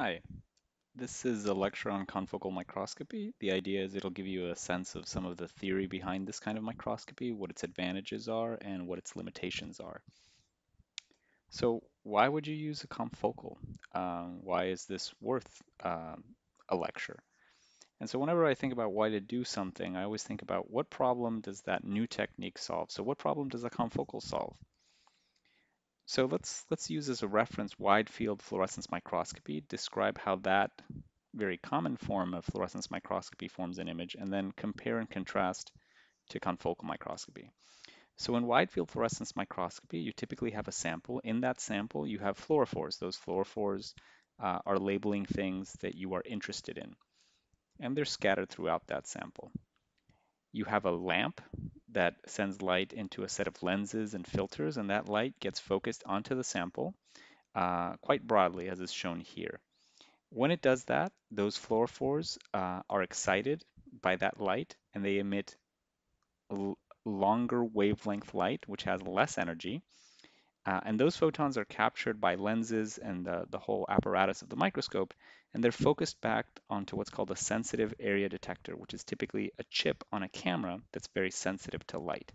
Hi, this is a lecture on confocal microscopy. The idea is it'll give you a sense of some of the theory behind this kind of microscopy, what its advantages are, and what its limitations are. So why would you use a confocal? Um, why is this worth um, a lecture? And so whenever I think about why to do something, I always think about what problem does that new technique solve? So what problem does a confocal solve? So let's let's use as a reference wide field fluorescence microscopy, describe how that very common form of fluorescence microscopy forms an image, and then compare and contrast to confocal microscopy. So in wide field fluorescence microscopy, you typically have a sample. In that sample, you have fluorophores. Those fluorophores uh, are labeling things that you are interested in, and they're scattered throughout that sample. You have a lamp that sends light into a set of lenses and filters, and that light gets focused onto the sample uh, quite broadly, as is shown here. When it does that, those fluorophores uh, are excited by that light, and they emit longer wavelength light, which has less energy. Uh, and those photons are captured by lenses and the, the whole apparatus of the microscope, and they're focused back onto what's called a sensitive area detector, which is typically a chip on a camera that's very sensitive to light.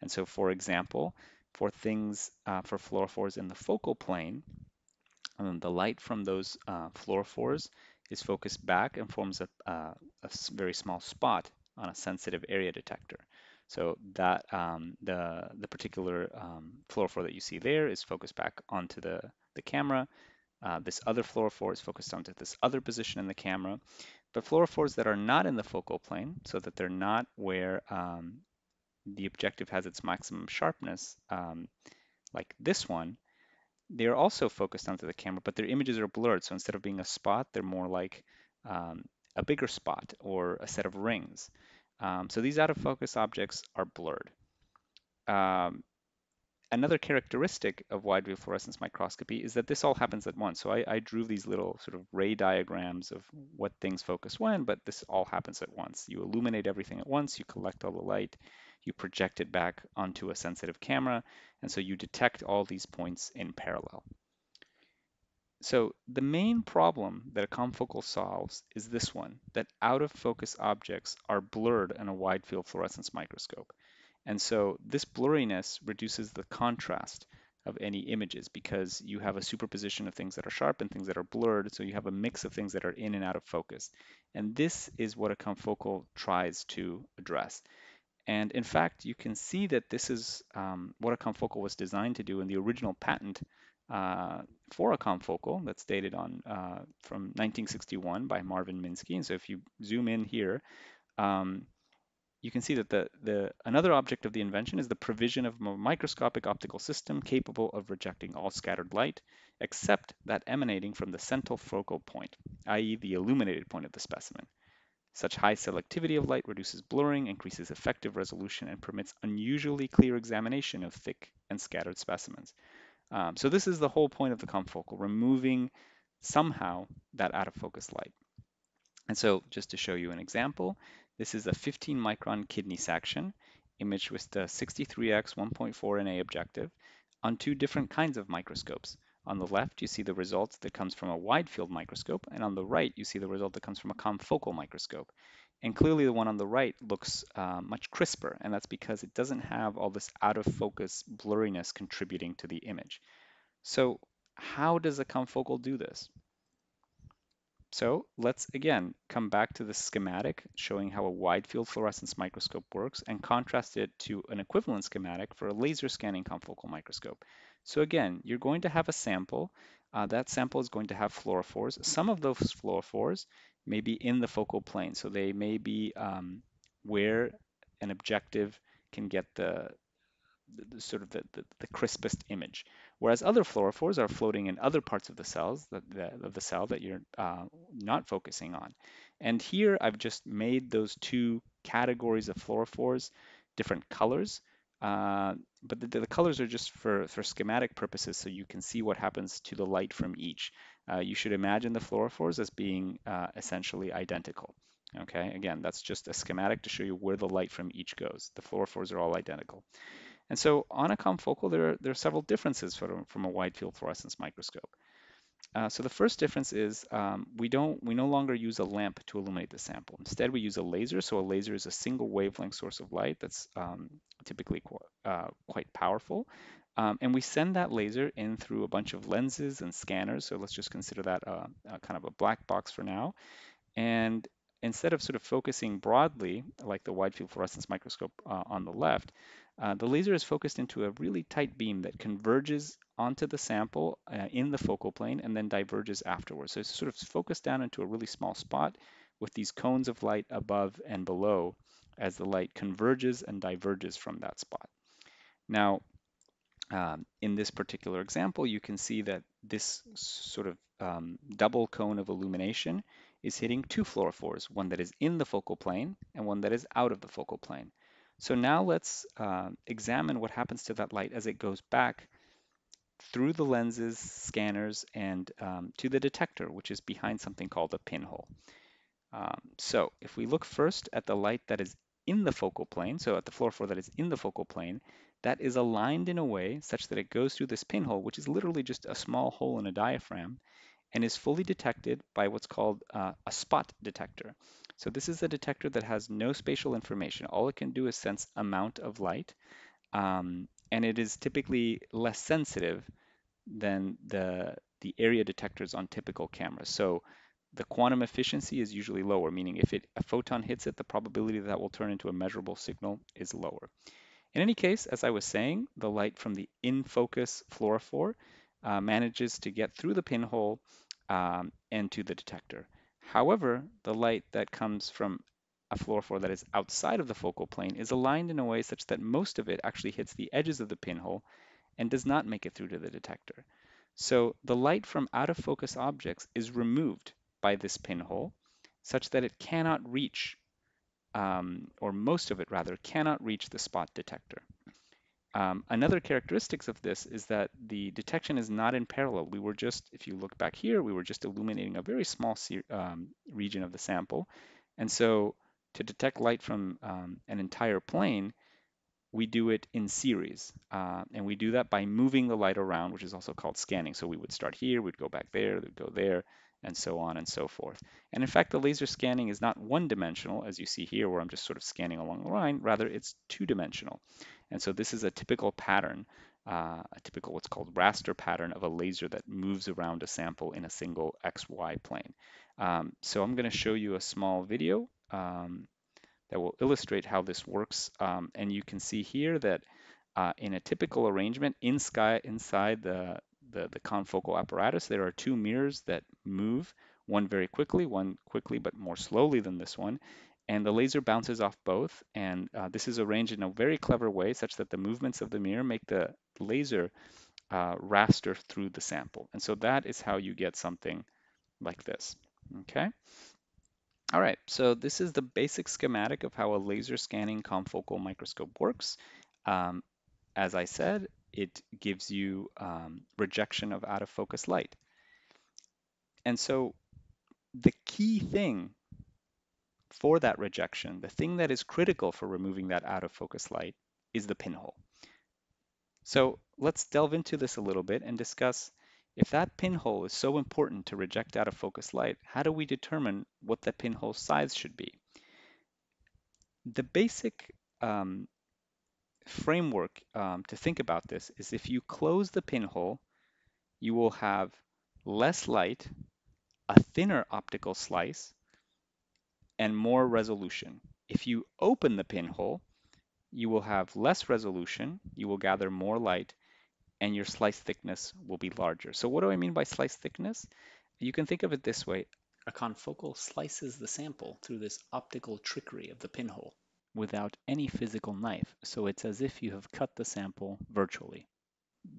And so, for example, for things, uh, for fluorophores in the focal plane, um, the light from those uh, fluorophores is focused back and forms a, uh, a very small spot on a sensitive area detector. So that um, the the particular um, fluorophore that you see there is focused back onto the the camera. Uh, this other fluorophore is focused onto this other position in the camera. But fluorophores that are not in the focal plane, so that they're not where um, the objective has its maximum sharpness, um, like this one, they're also focused onto the camera, but their images are blurred. So instead of being a spot, they're more like um, a bigger spot or a set of rings. Um, so these out of focus objects are blurred. Um, another characteristic of wide field fluorescence microscopy is that this all happens at once. So I, I, drew these little sort of ray diagrams of what things focus when, but this all happens at once. You illuminate everything at once, you collect all the light, you project it back onto a sensitive camera, and so you detect all these points in parallel. So the main problem that a confocal solves is this one, that out of focus objects are blurred in a wide field fluorescence microscope. And so this blurriness reduces the contrast of any images because you have a superposition of things that are sharp and things that are blurred. So you have a mix of things that are in and out of focus. And this is what a confocal tries to address. And in fact, you can see that this is um, what a confocal was designed to do in the original patent uh, for a confocal that's dated on uh, from 1961 by Marvin Minsky. And so if you zoom in here, um, you can see that the, the another object of the invention is the provision of a microscopic optical system capable of rejecting all scattered light, except that emanating from the central focal point, i.e. the illuminated point of the specimen. Such high selectivity of light reduces blurring, increases effective resolution, and permits unusually clear examination of thick and scattered specimens. Um, so this is the whole point of the confocal, removing somehow that out of focus light. And so just to show you an example, this is a 15 micron kidney section imaged with the 63x 1.4 NA objective on two different kinds of microscopes. On the left, you see the results that comes from a wide field microscope, and on the right, you see the result that comes from a confocal microscope. And clearly the one on the right looks uh, much crisper, and that's because it doesn't have all this out of focus blurriness contributing to the image. So how does a confocal do this? So let's again come back to the schematic showing how a wide field fluorescence microscope works and contrast it to an equivalent schematic for a laser scanning confocal microscope. So again, you're going to have a sample. Uh, that sample is going to have fluorophores. Some of those fluorophores may be in the focal plane. So they may be um, where an objective can get the, the, the sort of the, the, crispest image. Whereas other fluorophores are floating in other parts of the cells that, of the cell that you're uh, not focusing on. And here I've just made those two categories of fluorophores different colors. Uh, but the, the, colors are just for, for schematic purposes so you can see what happens to the light from each. Uh, you should imagine the fluorophores as being uh, essentially identical. Okay, again, that's just a schematic to show you where the light from each goes. The fluorophores are all identical. And so on a confocal, there are, there are several differences from, from a wide field fluorescence microscope. Uh, so the first difference is um, we don't we no longer use a lamp to illuminate the sample. Instead, we use a laser. So a laser is a single wavelength source of light that's um, typically qu uh, quite powerful. Um, and we send that laser in through a bunch of lenses and scanners. So let's just consider that uh, kind of a black box for now. And instead of sort of focusing broadly, like the wide field fluorescence microscope uh, on the left, uh, the laser is focused into a really tight beam that converges onto the sample uh, in the focal plane and then diverges afterwards. So it's sort of focused down into a really small spot with these cones of light above and below as the light converges and diverges from that spot. Now, um, in this particular example, you can see that this sort of um, double cone of illumination is hitting two fluorophores, one that is in the focal plane and one that is out of the focal plane. So now let's uh, examine what happens to that light as it goes back through the lenses, scanners, and um, to the detector, which is behind something called a pinhole. Um, so if we look first at the light that is in the focal plane, so at the fluorophore that is in the focal plane, that is aligned in a way such that it goes through this pinhole, which is literally just a small hole in a diaphragm, and is fully detected by what's called uh, a spot detector. So this is a detector that has no spatial information. All it can do is sense amount of light, um, and it is typically less sensitive than the, the area detectors on typical cameras. So the quantum efficiency is usually lower, meaning if it, a photon hits it, the probability that, that will turn into a measurable signal is lower. In any case, as I was saying, the light from the in-focus fluorophore uh, manages to get through the pinhole um, and to the detector. However, the light that comes from a fluorophore that is outside of the focal plane is aligned in a way such that most of it actually hits the edges of the pinhole and does not make it through to the detector. So the light from out of focus objects is removed by this pinhole such that it cannot reach um, or most of it rather, cannot reach the spot detector. Um, another characteristics of this is that the detection is not in parallel. We were just, if you look back here, we were just illuminating a very small um, region of the sample. And so to detect light from um, an entire plane, we do it in series. Uh, and we do that by moving the light around, which is also called scanning. So we would start here, we'd go back there, we'd go there, and so on and so forth. And in fact, the laser scanning is not one dimensional, as you see here, where I'm just sort of scanning along the line, rather it's two dimensional. And so this is a typical pattern, uh, a typical what's called raster pattern of a laser that moves around a sample in a single XY plane. Um, so I'm going to show you a small video um, that will illustrate how this works. Um, and you can see here that uh, in a typical arrangement in sky, inside the, the, the confocal apparatus, there are two mirrors that move, one very quickly, one quickly but more slowly than this one. And the laser bounces off both. And uh, this is arranged in a very clever way such that the movements of the mirror make the laser uh, raster through the sample. And so that is how you get something like this, okay? All right, so this is the basic schematic of how a laser scanning confocal microscope works. Um, as I said, it gives you um, rejection of out of focus light. And so the key thing for that rejection, the thing that is critical for removing that out of focus light is the pinhole. So let's delve into this a little bit and discuss if that pinhole is so important to reject out of focus light, how do we determine what the pinhole size should be? The basic um, framework um, to think about this is if you close the pinhole, you will have less light, a thinner optical slice, and more resolution. If you open the pinhole, you will have less resolution, you will gather more light, and your slice thickness will be larger. So what do I mean by slice thickness? You can think of it this way. A confocal slices the sample through this optical trickery of the pinhole without any physical knife, so it's as if you have cut the sample virtually.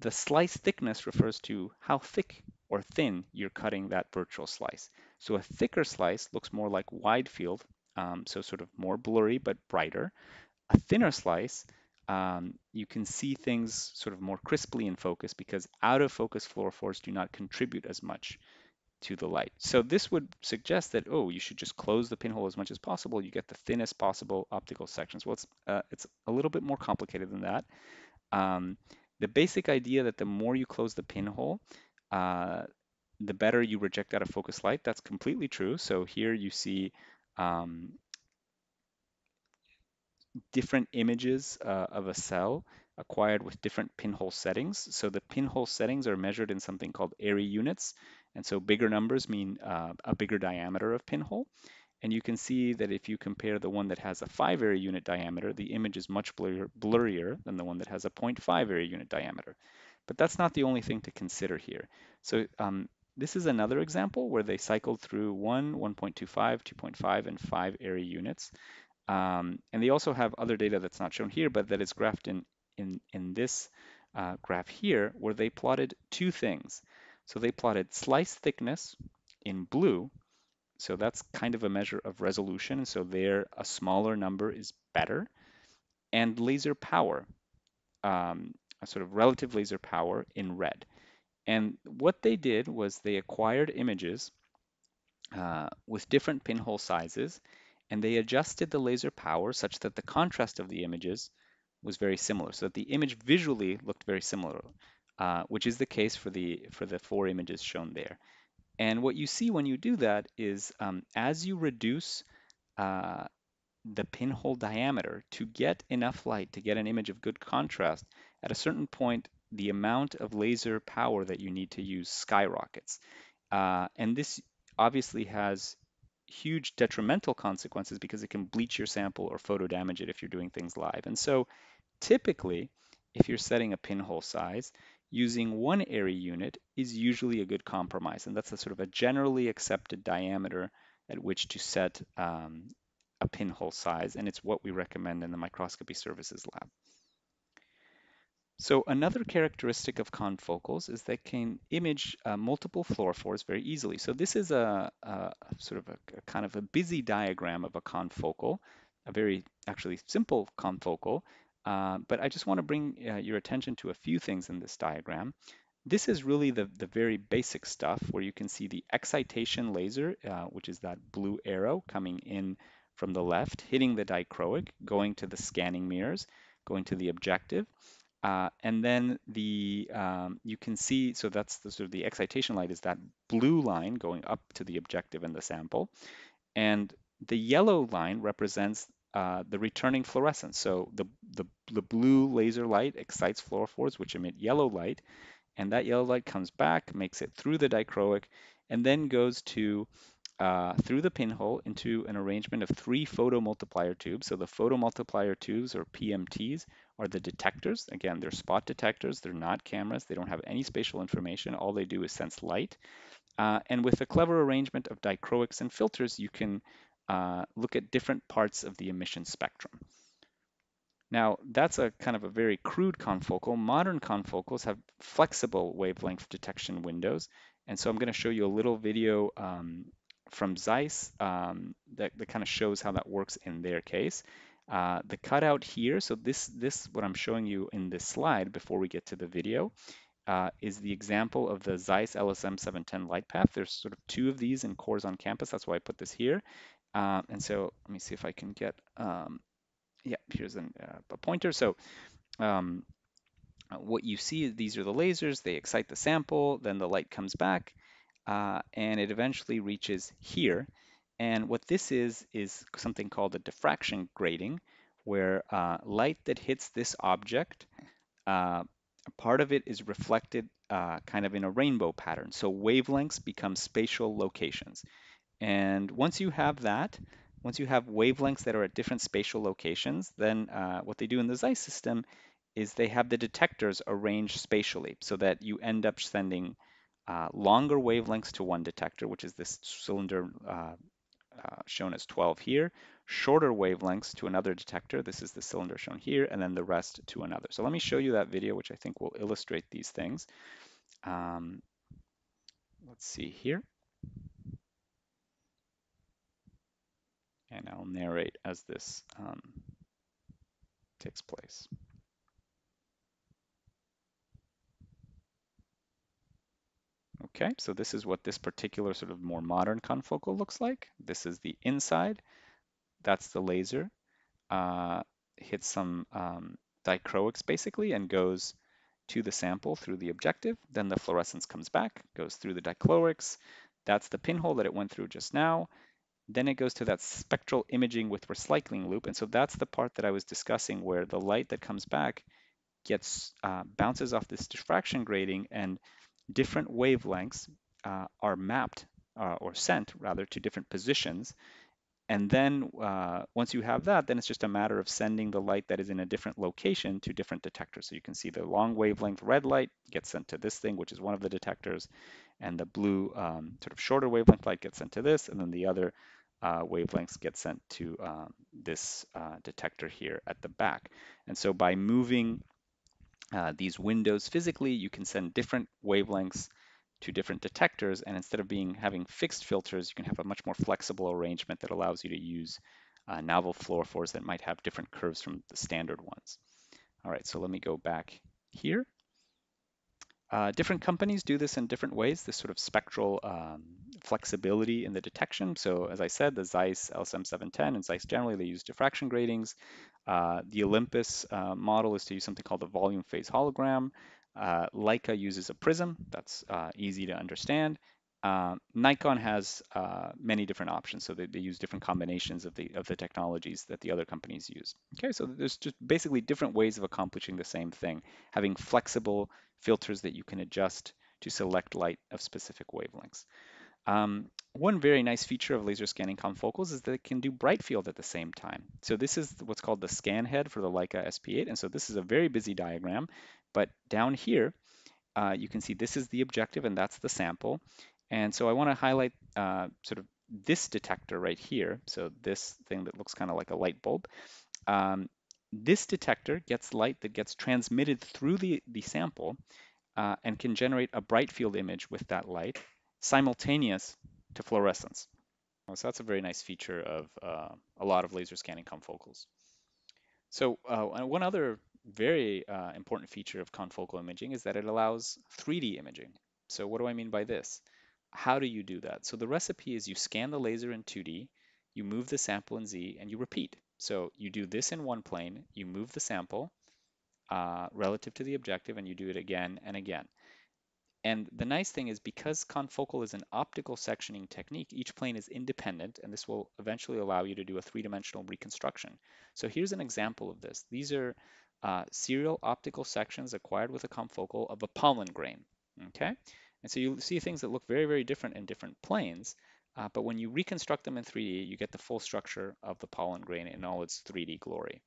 The slice thickness refers to how thick or thin you're cutting that virtual slice. So a thicker slice looks more like wide field, um, so sort of more blurry but brighter. A thinner slice, um, you can see things sort of more crisply in focus because out of focus fluorophores do not contribute as much to the light. So this would suggest that, oh, you should just close the pinhole as much as possible. You get the thinnest possible optical sections. Well, it's, uh, it's a little bit more complicated than that. Um, the basic idea that the more you close the pinhole, uh, the better you reject out of focus light. That's completely true. So here you see um, different images uh, of a cell acquired with different pinhole settings. So the pinhole settings are measured in something called Airy units. And so bigger numbers mean uh, a bigger diameter of pinhole. And you can see that if you compare the one that has a 5 Airy unit diameter, the image is much blur blurrier than the one that has a 0.5 Airy unit diameter. But that's not the only thing to consider here. So um, this is another example where they cycled through 1, 1.25, 2.5, and 5 Airy units. Um, and they also have other data that's not shown here, but that is graphed in, in, in this uh, graph here, where they plotted two things. So they plotted slice thickness in blue. So that's kind of a measure of resolution. And so there, a smaller number is better. And laser power, um, a sort of relative laser power in red. And what they did was they acquired images uh, with different pinhole sizes, and they adjusted the laser power such that the contrast of the images was very similar, so that the image visually looked very similar, uh, which is the case for the for the four images shown there. And what you see when you do that is um, as you reduce uh, the pinhole diameter to get enough light to get an image of good contrast, at a certain point, the amount of laser power that you need to use skyrockets. Uh, and this obviously has huge detrimental consequences because it can bleach your sample or photo damage it if you're doing things live. And so typically, if you're setting a pinhole size, using one Airy unit is usually a good compromise. And that's a sort of a generally accepted diameter at which to set um, a pinhole size. And it's what we recommend in the microscopy services lab. So another characteristic of confocals is they can image uh, multiple fluorophores very easily. So this is a, a sort of a, a, kind of a busy diagram of a confocal, a very actually simple confocal, uh, but I just want to bring uh, your attention to a few things in this diagram. This is really the, the very basic stuff where you can see the excitation laser, uh, which is that blue arrow coming in from the left, hitting the dichroic, going to the scanning mirrors, going to the objective, uh, and then the um, you can see, so that's the sort of the excitation light is that blue line going up to the objective and the sample. And the yellow line represents uh, the returning fluorescence. So the, the, the blue laser light excites fluorophores, which emit yellow light. And that yellow light comes back, makes it through the dichroic, and then goes to uh, through the pinhole into an arrangement of three photomultiplier tubes. So the photomultiplier tubes, or PMTs, are the detectors. Again, they're spot detectors. They're not cameras. They don't have any spatial information. All they do is sense light. Uh, and with a clever arrangement of dichroics and filters, you can uh, look at different parts of the emission spectrum. Now, that's a kind of a very crude confocal. Modern confocals have flexible wavelength detection windows. And so I'm going to show you a little video um, from Zeiss um, that, that kind of shows how that works in their case. Uh, the cutout here, so this, this, what I'm showing you in this slide before we get to the video, uh, is the example of the Zeiss LSM 710 light path. There's sort of two of these in cores on campus. That's why I put this here. Uh, and so let me see if I can get, um, yeah, here's an, uh, a pointer. So um, what you see, these are the lasers. They excite the sample, then the light comes back uh, and it eventually reaches here. And what this is, is something called a diffraction grating, where uh, light that hits this object, uh, part of it is reflected uh, kind of in a rainbow pattern. So wavelengths become spatial locations. And once you have that, once you have wavelengths that are at different spatial locations, then uh, what they do in the Zeiss system is they have the detectors arranged spatially so that you end up sending uh, longer wavelengths to one detector, which is this cylinder uh, uh, shown as 12 here, shorter wavelengths to another detector, this is the cylinder shown here, and then the rest to another. So let me show you that video, which I think will illustrate these things. Um, let's see here. And I'll narrate as this um, takes place. Okay, so this is what this particular sort of more modern confocal looks like. This is the inside. That's the laser. Uh, hits some um, dichroics basically and goes to the sample through the objective. Then the fluorescence comes back, goes through the dichroics. That's the pinhole that it went through just now. Then it goes to that spectral imaging with recycling loop. And so that's the part that I was discussing where the light that comes back gets uh, bounces off this diffraction grating and different wavelengths uh, are mapped uh, or sent rather to different positions and then uh, once you have that, then it's just a matter of sending the light that is in a different location to different detectors. So you can see the long wavelength red light gets sent to this thing, which is one of the detectors, and the blue um, sort of shorter wavelength light gets sent to this, and then the other uh, wavelengths get sent to um, this uh, detector here at the back. And so by moving uh, these windows physically, you can send different wavelengths to different detectors. And instead of being having fixed filters, you can have a much more flexible arrangement that allows you to use uh, novel fluorophores that might have different curves from the standard ones. All right, so let me go back here. Uh, different companies do this in different ways, this sort of spectral um, flexibility in the detection. So as I said, the Zeiss LSM710 and Zeiss generally, they use diffraction gratings. Uh, the Olympus uh, model is to use something called the volume phase hologram. Uh, Leica uses a prism, that's uh, easy to understand. Uh, Nikon has many different options, so they, they, use different combinations of the of the technologies that the other companies use. Okay, so there's just basically different ways of accomplishing the same thing, having flexible filters that you can adjust to select light of specific wavelengths. Um, one very nice feature of laser scanning confocals is that it can do bright field at the same time. So this is what's called the scan head for the Leica SP8. And so this is a very busy diagram, but down here, uh, you can see this is the objective and that's the sample. And so I want to highlight uh, sort of this detector right here. So this thing that looks kind of like a light bulb. Um, this detector gets light that gets transmitted through the, the sample uh, and can generate a bright field image with that light simultaneous to fluorescence. So that's a very nice feature of uh, a lot of laser scanning confocals. So uh, one other very uh, important feature of confocal imaging is that it allows 3D imaging. So what do I mean by this? How do you do that? So the recipe is you scan the laser in 2D, you move the sample in Z, and you repeat. So you do this in one plane, you move the sample uh, relative to the objective, and you do it again and again. And the nice thing is because confocal is an optical sectioning technique, each plane is independent, and this will eventually allow you to do a three-dimensional reconstruction. So here's an example of this. These are uh, serial optical sections acquired with a confocal of a pollen grain, okay? And so you see things that look very, very different in different planes, uh, but when you reconstruct them in 3D, you get the full structure of the pollen grain in all its 3D glory.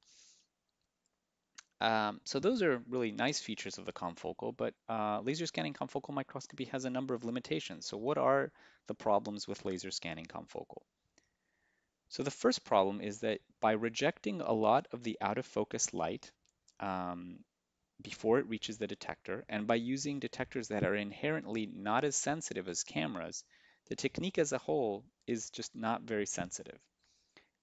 Um, so those are really nice features of the confocal, but uh, laser scanning confocal microscopy has a number of limitations. So what are the problems with laser scanning confocal? So the first problem is that by rejecting a lot of the out of focus light, um, before it reaches the detector. And by using detectors that are inherently not as sensitive as cameras, the technique as a whole is just not very sensitive.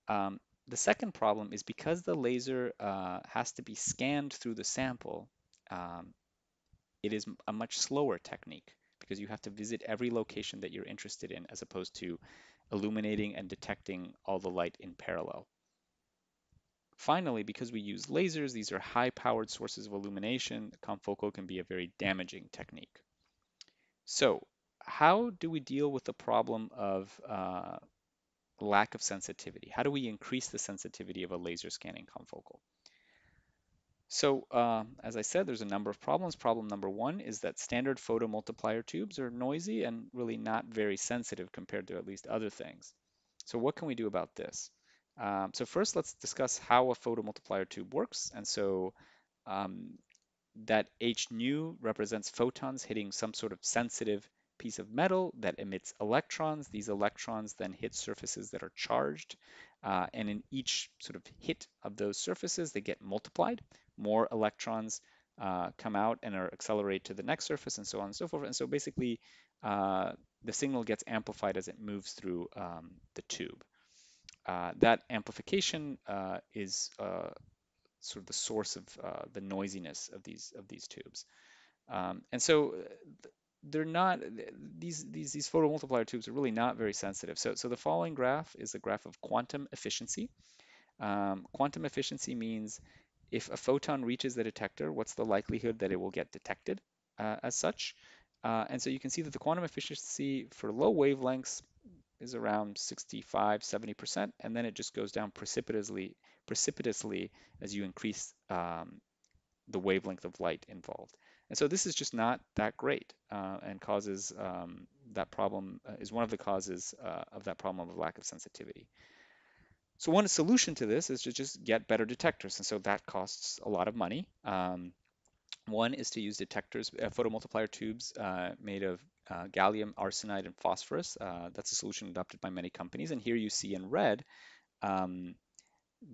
Um, the second problem is because the laser uh, has to be scanned through the sample, um, it is a much slower technique because you have to visit every location that you're interested in as opposed to illuminating and detecting all the light in parallel. Finally, because we use lasers, these are high-powered sources of illumination, confocal can be a very damaging technique. So how do we deal with the problem of uh, lack of sensitivity? How do we increase the sensitivity of a laser scanning confocal? So uh, as I said, there's a number of problems. Problem number one is that standard photomultiplier tubes are noisy and really not very sensitive compared to at least other things. So what can we do about this? Um, so first, let's discuss how a photomultiplier tube works. And so um, that H nu represents photons hitting some sort of sensitive piece of metal that emits electrons. These electrons then hit surfaces that are charged. Uh, and in each sort of hit of those surfaces, they get multiplied. More electrons uh, come out and are accelerated to the next surface and so on and so forth. And so basically, uh, the signal gets amplified as it moves through um, the tube. Uh, that amplification uh, is uh, sort of the source of the noisiness of these of these tubes. Um, and so they're not these these these photomultiplier tubes are really not very sensitive. So so the following graph is a graph of quantum efficiency. Um, quantum efficiency means if a photon reaches the detector, what's the likelihood that it will get detected uh, as such? Uh, and so you can see that the quantum efficiency for low wavelengths is around 65, 70%, and then it just goes down precipitously, precipitously as you increase um, the wavelength of light involved. And so this is just not that great uh, and causes um, that problem, uh, is one of the causes uh, of that problem of lack of sensitivity. So one solution to this is to just get better detectors. And so that costs a lot of money. Um, one is to use detectors, uh, photomultiplier tubes uh, made of uh, gallium arsenide and phosphorus. Uh, that's a solution adopted by many companies. And here you see in red um,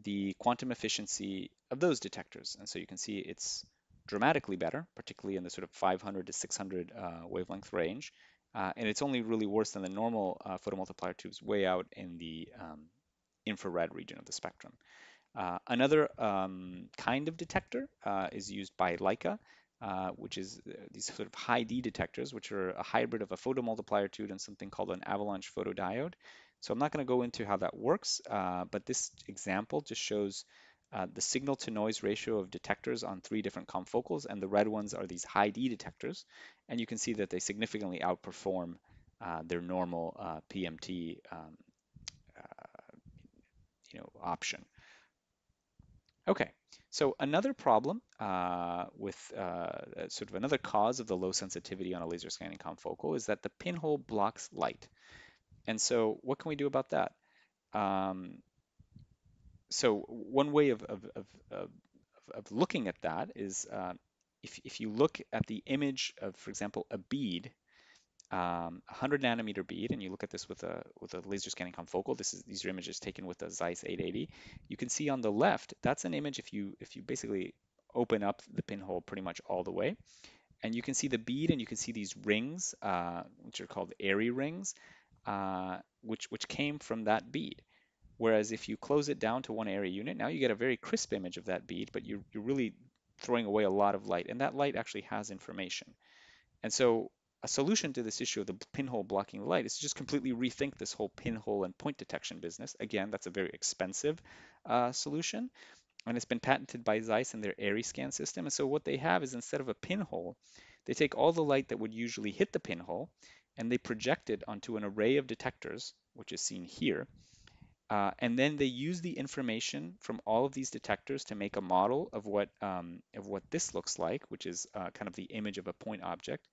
the quantum efficiency of those detectors. And so you can see it's dramatically better, particularly in the sort of 500 to 600 uh, wavelength range. Uh, and it's only really worse than the normal uh, photomultiplier tubes way out in the um, infrared region of the spectrum. Uh, another um, kind of detector uh, is used by Leica, uh, which is these sort of HyD detectors, which are a hybrid of a photomultiplier tube and something called an avalanche photodiode. So I'm not going to go into how that works, but this example just shows uh, the signal to noise ratio of detectors on three different confocals, and the red ones are these HyD detectors. And you can see that they significantly outperform their normal PMT um, you know, option. Okay, so another problem uh, with uh, sort of another cause of the low sensitivity on a laser scanning confocal is that the pinhole blocks light. And so what can we do about that? Um, so one way of, of, of, of, looking at that is uh, if, if you look at the image of, for example, a bead um, 100 nanometer bead, and you look at this with a with a laser scanning confocal. This is these are images taken with the Zeiss 880. You can see on the left that's an image if you if you basically open up the pinhole pretty much all the way, and you can see the bead and you can see these rings, uh, which are called Airy rings, uh, which which came from that bead. Whereas if you close it down to one Airy unit, now you get a very crisp image of that bead, but you're, you're really throwing away a lot of light, and that light actually has information. And so a solution to this issue of the pinhole blocking light is to just completely rethink this whole pinhole and point detection business. Again, that's a very expensive uh, solution, and it's been patented by Zeiss in their Airyscan system. And so what they have is instead of a pinhole, they take all the light that would usually hit the pinhole, and they project it onto an array of detectors, which is seen here. Uh, and then they use the information from all of these detectors to make a model of what um, of what this looks like, which is uh, kind of the image of a point object.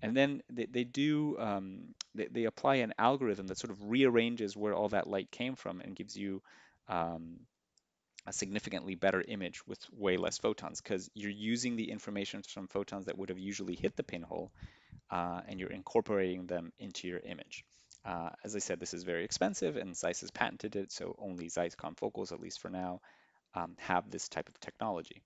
And then they, they do, um, they, they, apply an algorithm that sort of rearranges where all that light came from and gives you um, a significantly better image with way less photons because you're using the information from photons that would have usually hit the pinhole uh, and you're incorporating them into your image. Uh, as I said, this is very expensive and Zeiss has patented it, so only Zeiss confocals, at least for now, um, have this type of technology.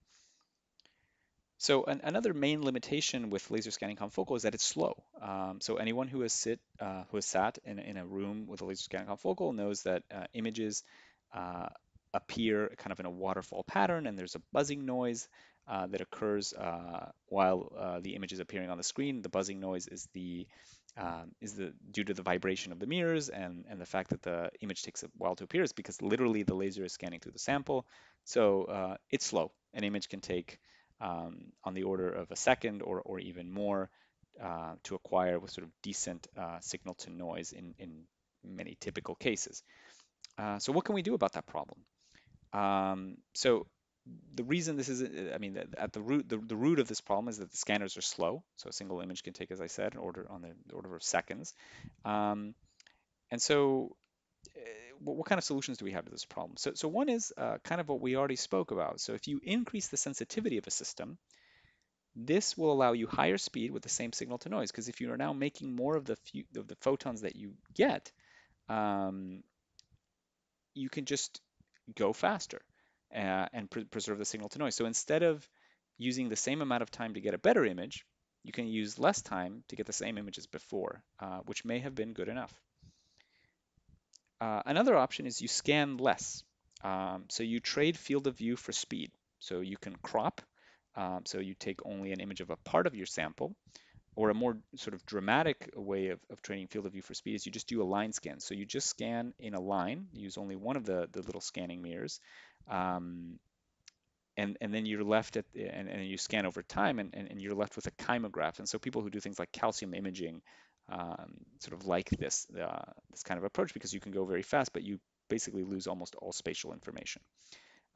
So an, another main limitation with laser scanning confocal is that it's slow. Um, so anyone who has sit uh, who has sat in, in a room with a laser scanning confocal knows that uh, images uh, appear kind of in a waterfall pattern, and there's a buzzing noise uh, that occurs uh, while uh, the image is appearing on the screen. The buzzing noise is the um, is the due to the vibration of the mirrors and and the fact that the image takes a while to appear is because literally the laser is scanning through the sample. So it's slow. An image can take um, on the order of a second or, or even more uh, to acquire with sort of decent uh, signal to noise in, in many typical cases. Uh, so what can we do about that problem? Um, so the reason this is, I mean, at the root, the, the, root of this problem is that the scanners are slow. So a single image can take, as I said, an order on the order of seconds. Um, and so what kind of solutions do we have to this problem? So, so one is uh, kind of what we already spoke about. So if you increase the sensitivity of a system, this will allow you higher speed with the same signal to noise. Because if you are now making more of the few, of the photons that you get, um, you can just go faster uh, and pre preserve the signal to noise. So instead of using the same amount of time to get a better image, you can use less time to get the same image as before, uh, which may have been good enough. Uh, another option is you scan less. Um, so you trade field of view for speed. So you can crop. Um, so you take only an image of a part of your sample. Or a more sort of dramatic way of, of trading field of view for speed is you just do a line scan. So you just scan in a line, use only one of the, the little scanning mirrors. Um, and and then you're left at and, and you scan over time and, and, and you're left with a kymograph and so people who do things like calcium imaging um, sort of like this uh, this kind of approach because you can go very fast but you basically lose almost all spatial information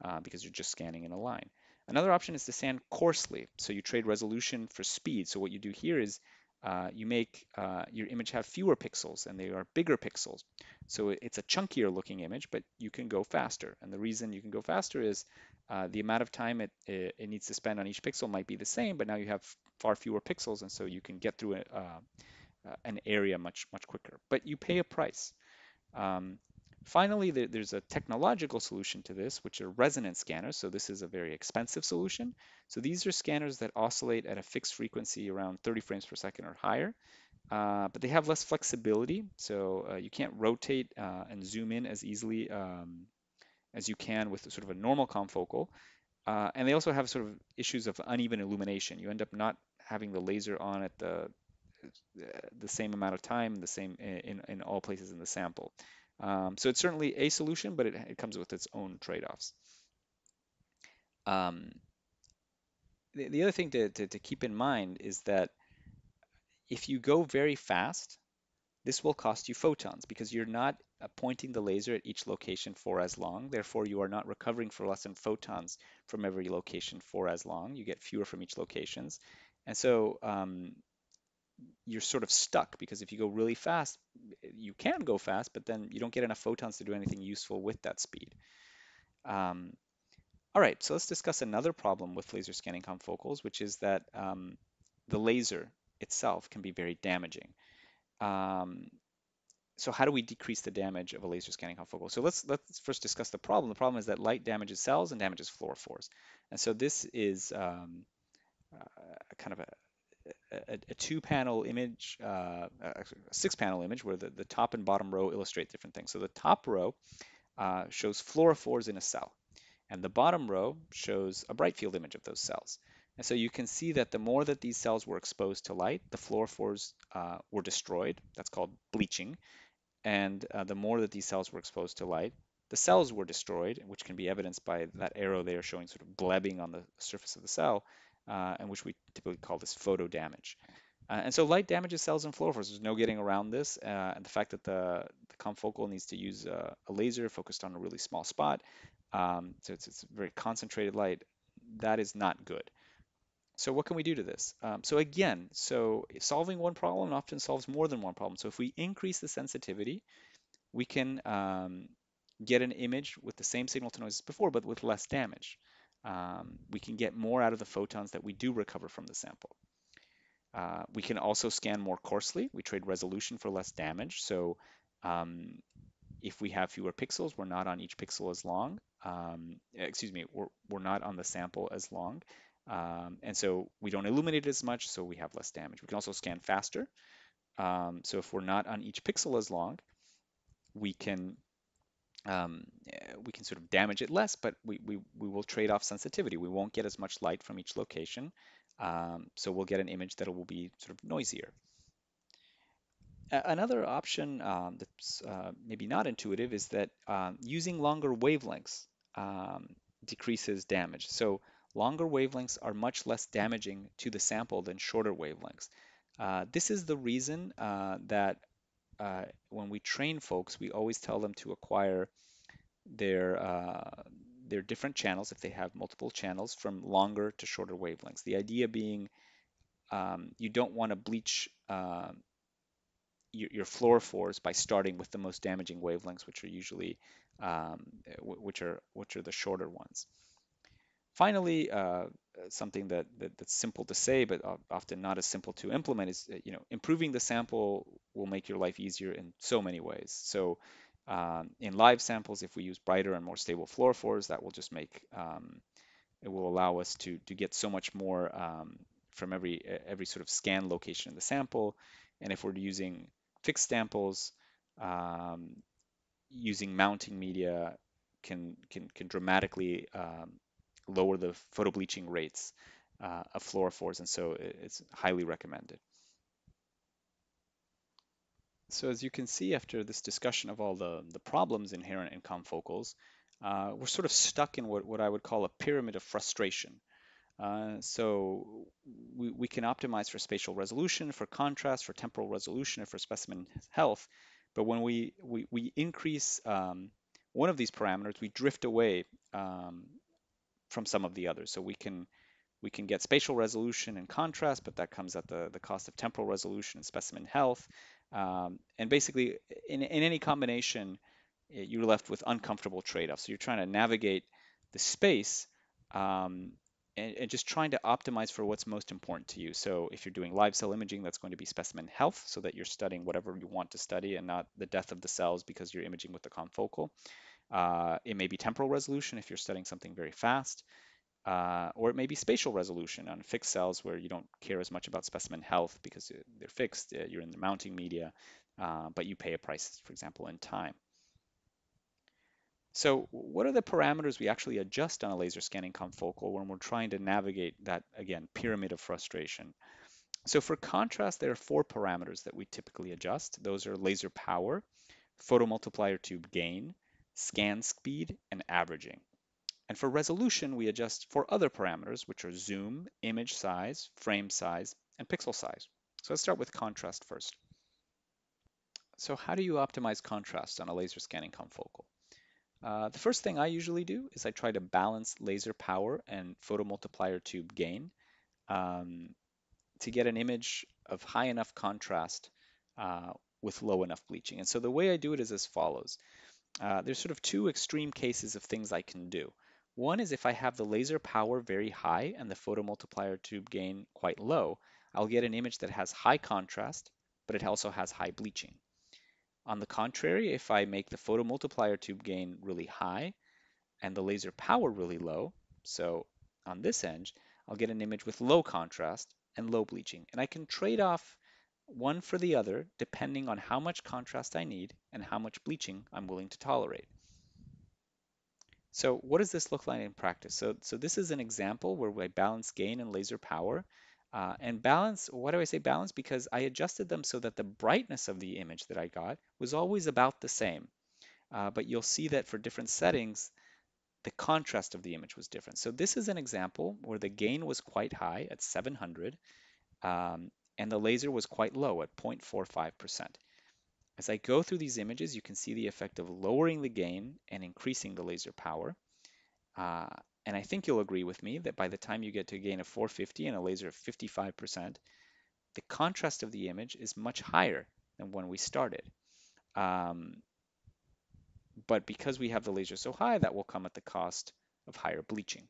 uh, because you're just scanning in a line. Another option is to scan coarsely. So you trade resolution for speed. So what you do here is uh, you make uh, your image have fewer pixels and they are bigger pixels. So it's a chunkier looking image, but you can go faster. And the reason you can go faster is uh, the amount of time it, it, it, needs to spend on each pixel might be the same, but now you have far fewer pixels, and so you can get through a, uh, an area much, much quicker. But you pay a price. Um, Finally, there's a technological solution to this, which are resonance scanners. So this is a very expensive solution. So these are scanners that oscillate at a fixed frequency around 30 frames per second or higher, uh, but they have less flexibility. So uh, you can't rotate uh, and zoom in as easily um, as you can with sort of a normal confocal. Uh, and they also have sort of issues of uneven illumination. You end up not having the laser on at the the same amount of time, the same in, in all places in the sample. Um, so it's certainly a solution, but it, it comes with its own trade-offs. Um, the, the, other thing to, to, to keep in mind is that if you go very fast, this will cost you photons because you're not pointing the laser at each location for as long. Therefore, you are not recovering fluorescent photons from every location for as long. You get fewer from each locations. And so um, you're sort of stuck because if you go really fast, you can go fast, but then you don't get enough photons to do anything useful with that speed. Um, all right, so let's discuss another problem with laser scanning confocals, which is that um, the laser itself can be very damaging. Um, so how do we decrease the damage of a laser scanning confocal? So let's let's first discuss the problem. The problem is that light damages cells and damages fluorophores. And so this is um, uh, kind of a, a, a two-panel image, uh, a six-panel image where the, the top and bottom row illustrate different things. So the top row uh, shows fluorophores in a cell, and the bottom row shows a bright field image of those cells. And so you can see that the more that these cells were exposed to light, the fluorophores uh, were destroyed. That's called bleaching. And uh, the more that these cells were exposed to light, the cells were destroyed, which can be evidenced by that arrow there showing sort of blebbing on the surface of the cell and which we typically call this photo damage. Uh, and so light damages cells and fluorophores. There's no getting around this. Uh, and the fact that the, the confocal needs to use a, a, laser focused on a really small spot, um, so it's, it's very concentrated light, that is not good. So what can we do to this? Um, so again, so solving one problem often solves more than one problem. So if we increase the sensitivity, we can um, get an image with the same signal to noise as before, but with less damage um, we can get more out of the photons that we do recover from the sample. Uh, we can also scan more coarsely. We trade resolution for less damage. So um, if we have fewer pixels, we're not on each pixel as long. Um, excuse me, we're, we're not on the sample as long. Um, and so we don't illuminate as much, so we have less damage. We can also scan faster. Um, so if we're not on each pixel as long, we can um, eh, we can sort of damage it less, but we, we, we will trade off sensitivity. We won't get as much light from each location, um, so we'll get an image that will be sort of noisier. Another option um, that's uh, maybe not intuitive is that um, using longer wavelengths um, decreases damage. So longer wavelengths are much less damaging to the sample than shorter wavelengths. Uh, this is the reason uh, that uh, when we train folks, we always tell them to acquire their uh, their different channels if they have multiple channels from longer to shorter wavelengths. The idea being um, you don't want to bleach uh, your, your, fluorophores by starting with the most damaging wavelengths, which are usually um, which are which are the shorter ones. Finally, uh, something that, that, that's simple to say, but often not as simple to implement is, you know, improving the sample will make your life easier in so many ways. So um, in live samples, if we use brighter and more stable fluorophores, that will just make, um, it will allow us to, to get so much more um, from every, every sort of scan location in the sample. And if we're using fixed samples, um, using mounting media can, can, can dramatically um, lower the photobleaching rates uh, of fluorophores, and so it's highly recommended. So as you can see after this discussion of all the, the problems inherent in confocals, uh, we're sort of stuck in what, what I would call a pyramid of frustration. Uh, so we, we can optimize for spatial resolution, for contrast, for temporal resolution, and for specimen health. But when we, we, we increase um, one of these parameters, we drift away um, from some of the others. So we can we can get spatial resolution and contrast, but that comes at the, the cost of temporal resolution and specimen health. Um, and basically, in, in any combination, eh, you're left with uncomfortable trade-offs. So you're trying to navigate the space um, and, and, just trying to optimize for what's most important to you. So if you're doing live cell imaging, that's going to be specimen health, so that you're studying whatever you want to study and not the death of the cells because you're imaging with the confocal. Uh, it may be temporal resolution if you're studying something very fast. Uh, or it may be spatial resolution on fixed cells where you don't care as much about specimen health because they're fixed, uh, you're in the mounting media, uh, but you pay a price, for example, in time. So what are the parameters we actually adjust on a laser scanning confocal when we're trying to navigate that, again, pyramid of frustration? So for contrast, there are four parameters that we typically adjust. Those are laser power, photomultiplier tube gain, scan speed, and averaging. And for resolution, we adjust for other parameters, which are zoom, image size, frame size, and pixel size. So let's start with contrast first. So how do you optimize contrast on a laser scanning confocal? Uh, the first thing I usually do is I try to balance laser power and photomultiplier tube gain um, to get an image of high enough contrast uh, with low enough bleaching. And so the way I do it is as follows. Uh, there's sort of two extreme cases of things I can do. One is if I have the laser power very high and the photomultiplier tube gain quite low, I'll get an image that has high contrast, but it also has high bleaching. On the contrary, if I make the photomultiplier tube gain really high and the laser power really low, so on this end, I'll get an image with low contrast and low bleaching. And I can trade off one for the other depending on how much contrast I need and how much bleaching I'm willing to tolerate. So what does this look like in practice? So, so this is an example where I balance gain and laser power. Uh, and balance, why do I say balance? Because I adjusted them so that the brightness of the image that I got was always about the same. Uh, but you'll see that for different settings, the contrast of the image was different. So this is an example where the gain was quite high at 700 um, and the laser was quite low at 0.45%. As I go through these images, you can see the effect of lowering the gain and increasing the laser power. Uh, and I think you'll agree with me that by the time you get to a gain of 450 and a laser of 55%, the contrast of the image is much higher than when we started. Um, but because we have the laser so high, that will come at the cost of higher bleaching.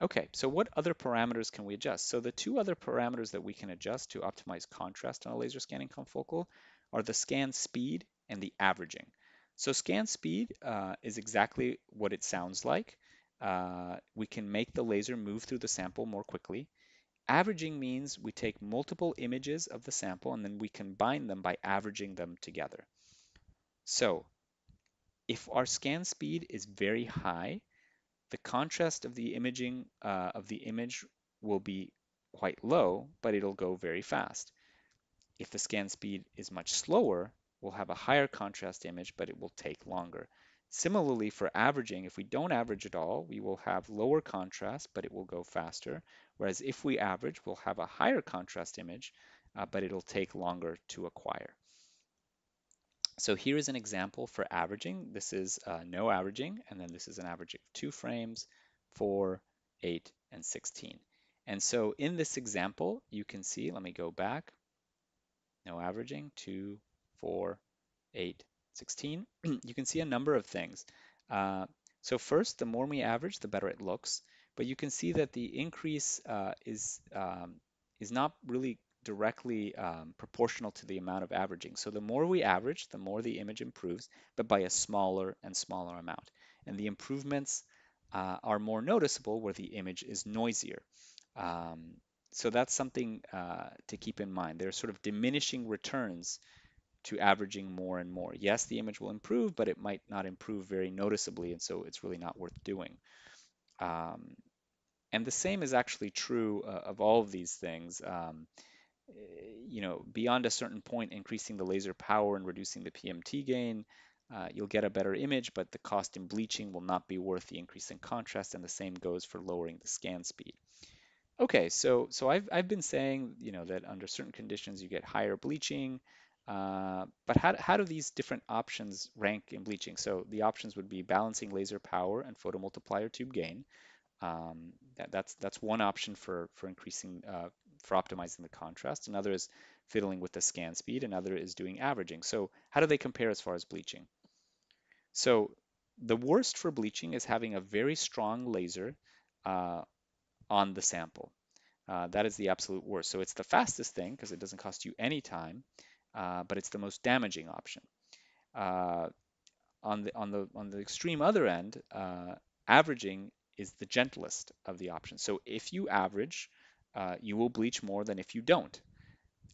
Okay, so what other parameters can we adjust? So the two other parameters that we can adjust to optimize contrast on a laser scanning confocal are the scan speed and the averaging. So scan speed uh, is exactly what it sounds like. Uh, we can make the laser move through the sample more quickly. Averaging means we take multiple images of the sample and then we combine them by averaging them together. So if our scan speed is very high, the contrast of the imaging uh, of the image will be quite low, but it'll go very fast. If the scan speed is much slower, we'll have a higher contrast image, but it will take longer. Similarly, for averaging, if we don't average at all, we will have lower contrast, but it will go faster. Whereas if we average, we'll have a higher contrast image, uh, but it'll take longer to acquire. So here is an example for averaging. This is uh, no averaging, and then this is an average of two frames, four, eight, and 16. And so in this example, you can see, let me go back, no averaging, two, four, eight, 16. you can see a number of things. Uh, so first, the more we average, the better it looks. But you can see that the increase uh, is, um, is not really directly um, proportional to the amount of averaging. So the more we average, the more the image improves, but by a smaller and smaller amount. And the improvements uh, are more noticeable where the image is noisier. Um, so that's something uh, to keep in mind. There are sort of diminishing returns to averaging more and more. Yes, the image will improve, but it might not improve very noticeably, and so it's really not worth doing. Um, and the same is actually true uh, of all of these things. Um, you know, beyond a certain point, increasing the laser power and reducing the PMT gain uh, you'll get a better image, but the cost in bleaching will not be worth the increase in contrast, and the same goes for lowering the scan speed. Okay, so so I've I've been saying, you know, that under certain conditions you get higher bleaching, uh, but how how do these different options rank in bleaching? So the options would be balancing laser power and photomultiplier tube gain. Um, that, that's that's one option for for increasing uh, for optimizing the contrast. Another is fiddling with the scan speed. Another is doing averaging. So how do they compare as far as bleaching? So the worst for bleaching is having a very strong laser uh, on the sample. Uh, that is the absolute worst. So it's the fastest thing because it doesn't cost you any time, uh, but it's the most damaging option. Uh, on the on the on the extreme other end, uh, averaging is the gentlest of the options. So if you average, uh, you will bleach more than if you don't.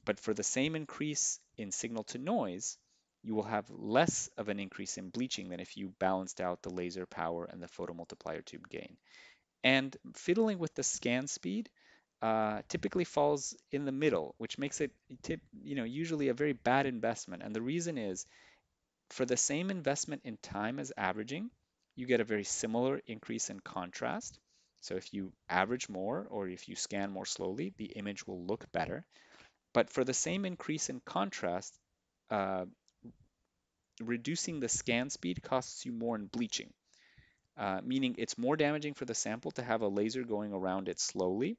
But for the same increase in signal to noise, you will have less of an increase in bleaching than if you balanced out the laser power and the photomultiplier tube gain. And fiddling with the scan speed uh, typically falls in the middle, which makes it tip, you know, usually a very bad investment. And the reason is for the same investment in time as averaging, you get a very similar increase in contrast. So if you average more or if you scan more slowly, the image will look better. But for the same increase in contrast, uh, reducing the scan speed costs you more in bleaching, uh, meaning it's more damaging for the sample to have a laser going around it slowly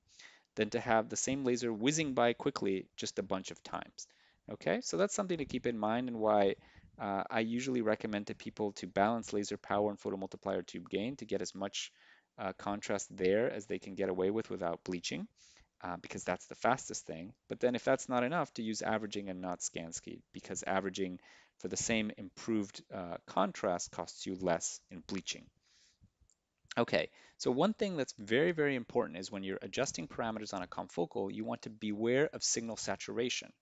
than to have the same laser whizzing by quickly just a bunch of times. Okay, so that's something to keep in mind and why uh, I usually recommend to people to balance laser power and photomultiplier tube gain to get as much uh, contrast there as they can get away with without bleaching, uh, because that's the fastest thing. But then if that's not enough, to use averaging and not speed, because averaging for the same improved uh, contrast costs you less in bleaching. Okay, so one thing that's very, very important is when you're adjusting parameters on a confocal, you want to beware of signal saturation.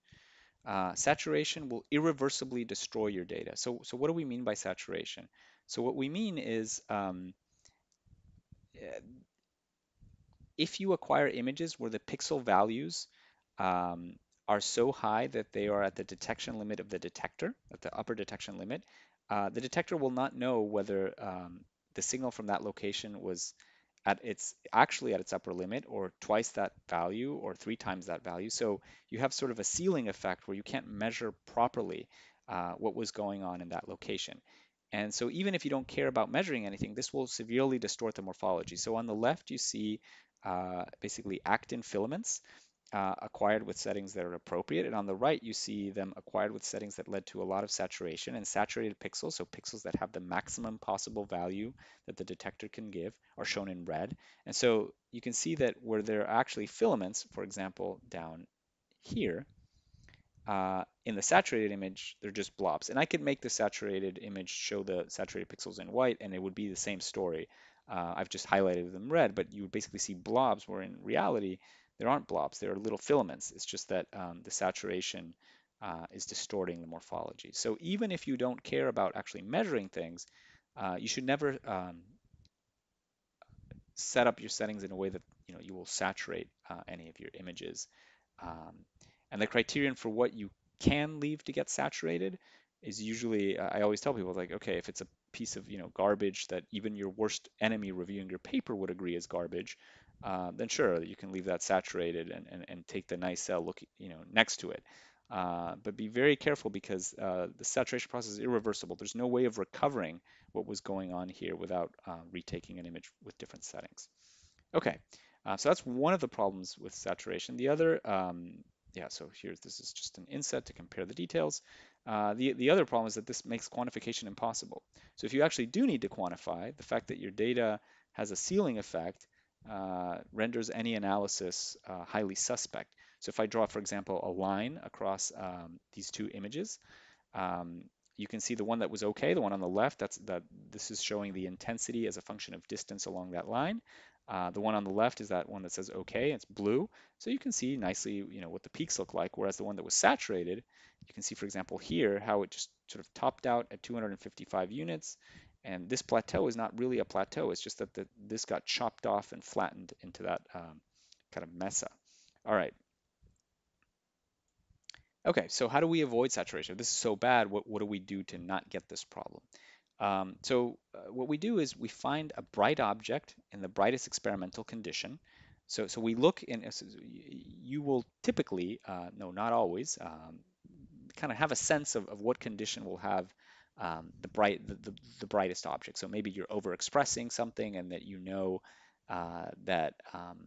Uh, saturation will irreversibly destroy your data. So, so what do we mean by saturation? So what we mean is um, if you acquire images where the pixel values um, are so high that they are at the detection limit of the detector, at the upper detection limit, uh, the detector will not know whether um, the signal from that location was at its actually at its upper limit or twice that value or three times that value. So you have sort of a ceiling effect where you can't measure properly uh, what was going on in that location. And so even if you don't care about measuring anything, this will severely distort the morphology. So on the left, you see uh, basically actin filaments uh, acquired with settings that are appropriate. And on the right, you see them acquired with settings that led to a lot of saturation and saturated pixels. So pixels that have the maximum possible value that the detector can give are shown in red. And so you can see that where there are actually filaments, for example, down here, uh, in the saturated image, they're just blobs. And I could make the saturated image show the saturated pixels in white, and it would be the same story. Uh, I've just highlighted them red, but you would basically see blobs, where in reality, there aren't blobs, there are little filaments. It's just that um, the saturation uh, is distorting the morphology. So even if you don't care about actually measuring things, uh, you should never um, set up your settings in a way that you know you will saturate uh, any of your images. Um, and the criterion for what you can leave to get saturated is usually I always tell people like okay if it's a piece of you know garbage that even your worst enemy reviewing your paper would agree is garbage uh, then sure, you can leave that saturated and, and, and take the nice cell look, you know, next to it. Uh, but be very careful because uh, the saturation process is irreversible. There's no way of recovering what was going on here without uh, retaking an image with different settings. Okay, uh, so that's one of the problems with saturation. The other, um, yeah, so here this is just an inset to compare the details. Uh, the, the other problem is that this makes quantification impossible. So if you actually do need to quantify, the fact that your data has a ceiling effect uh, renders any analysis uh, highly suspect. So if I draw, for example, a line across um, these two images, um, you can see the one that was okay, the one on the left, that's that this is showing the intensity as a function of distance along that line. Uh, the one on the left is that one that says okay, it's blue. So you can see nicely, you know, what the peaks look like, whereas the one that was saturated, you can see, for example, here, how it just sort of topped out at 255 units and this plateau is not really a plateau. It's just that the, this got chopped off and flattened into that um, kind of mesa. All right. Okay, so how do we avoid saturation? If this is so bad, what, what do we do to not get this problem? Um, so uh, what we do is we find a bright object in the brightest experimental condition. So, so we look in, you will typically, uh, no, not always, um, kind of have a sense of, of what condition will have um, the bright the, the, the, brightest object. So maybe you're overexpressing something and that you know uh, that um,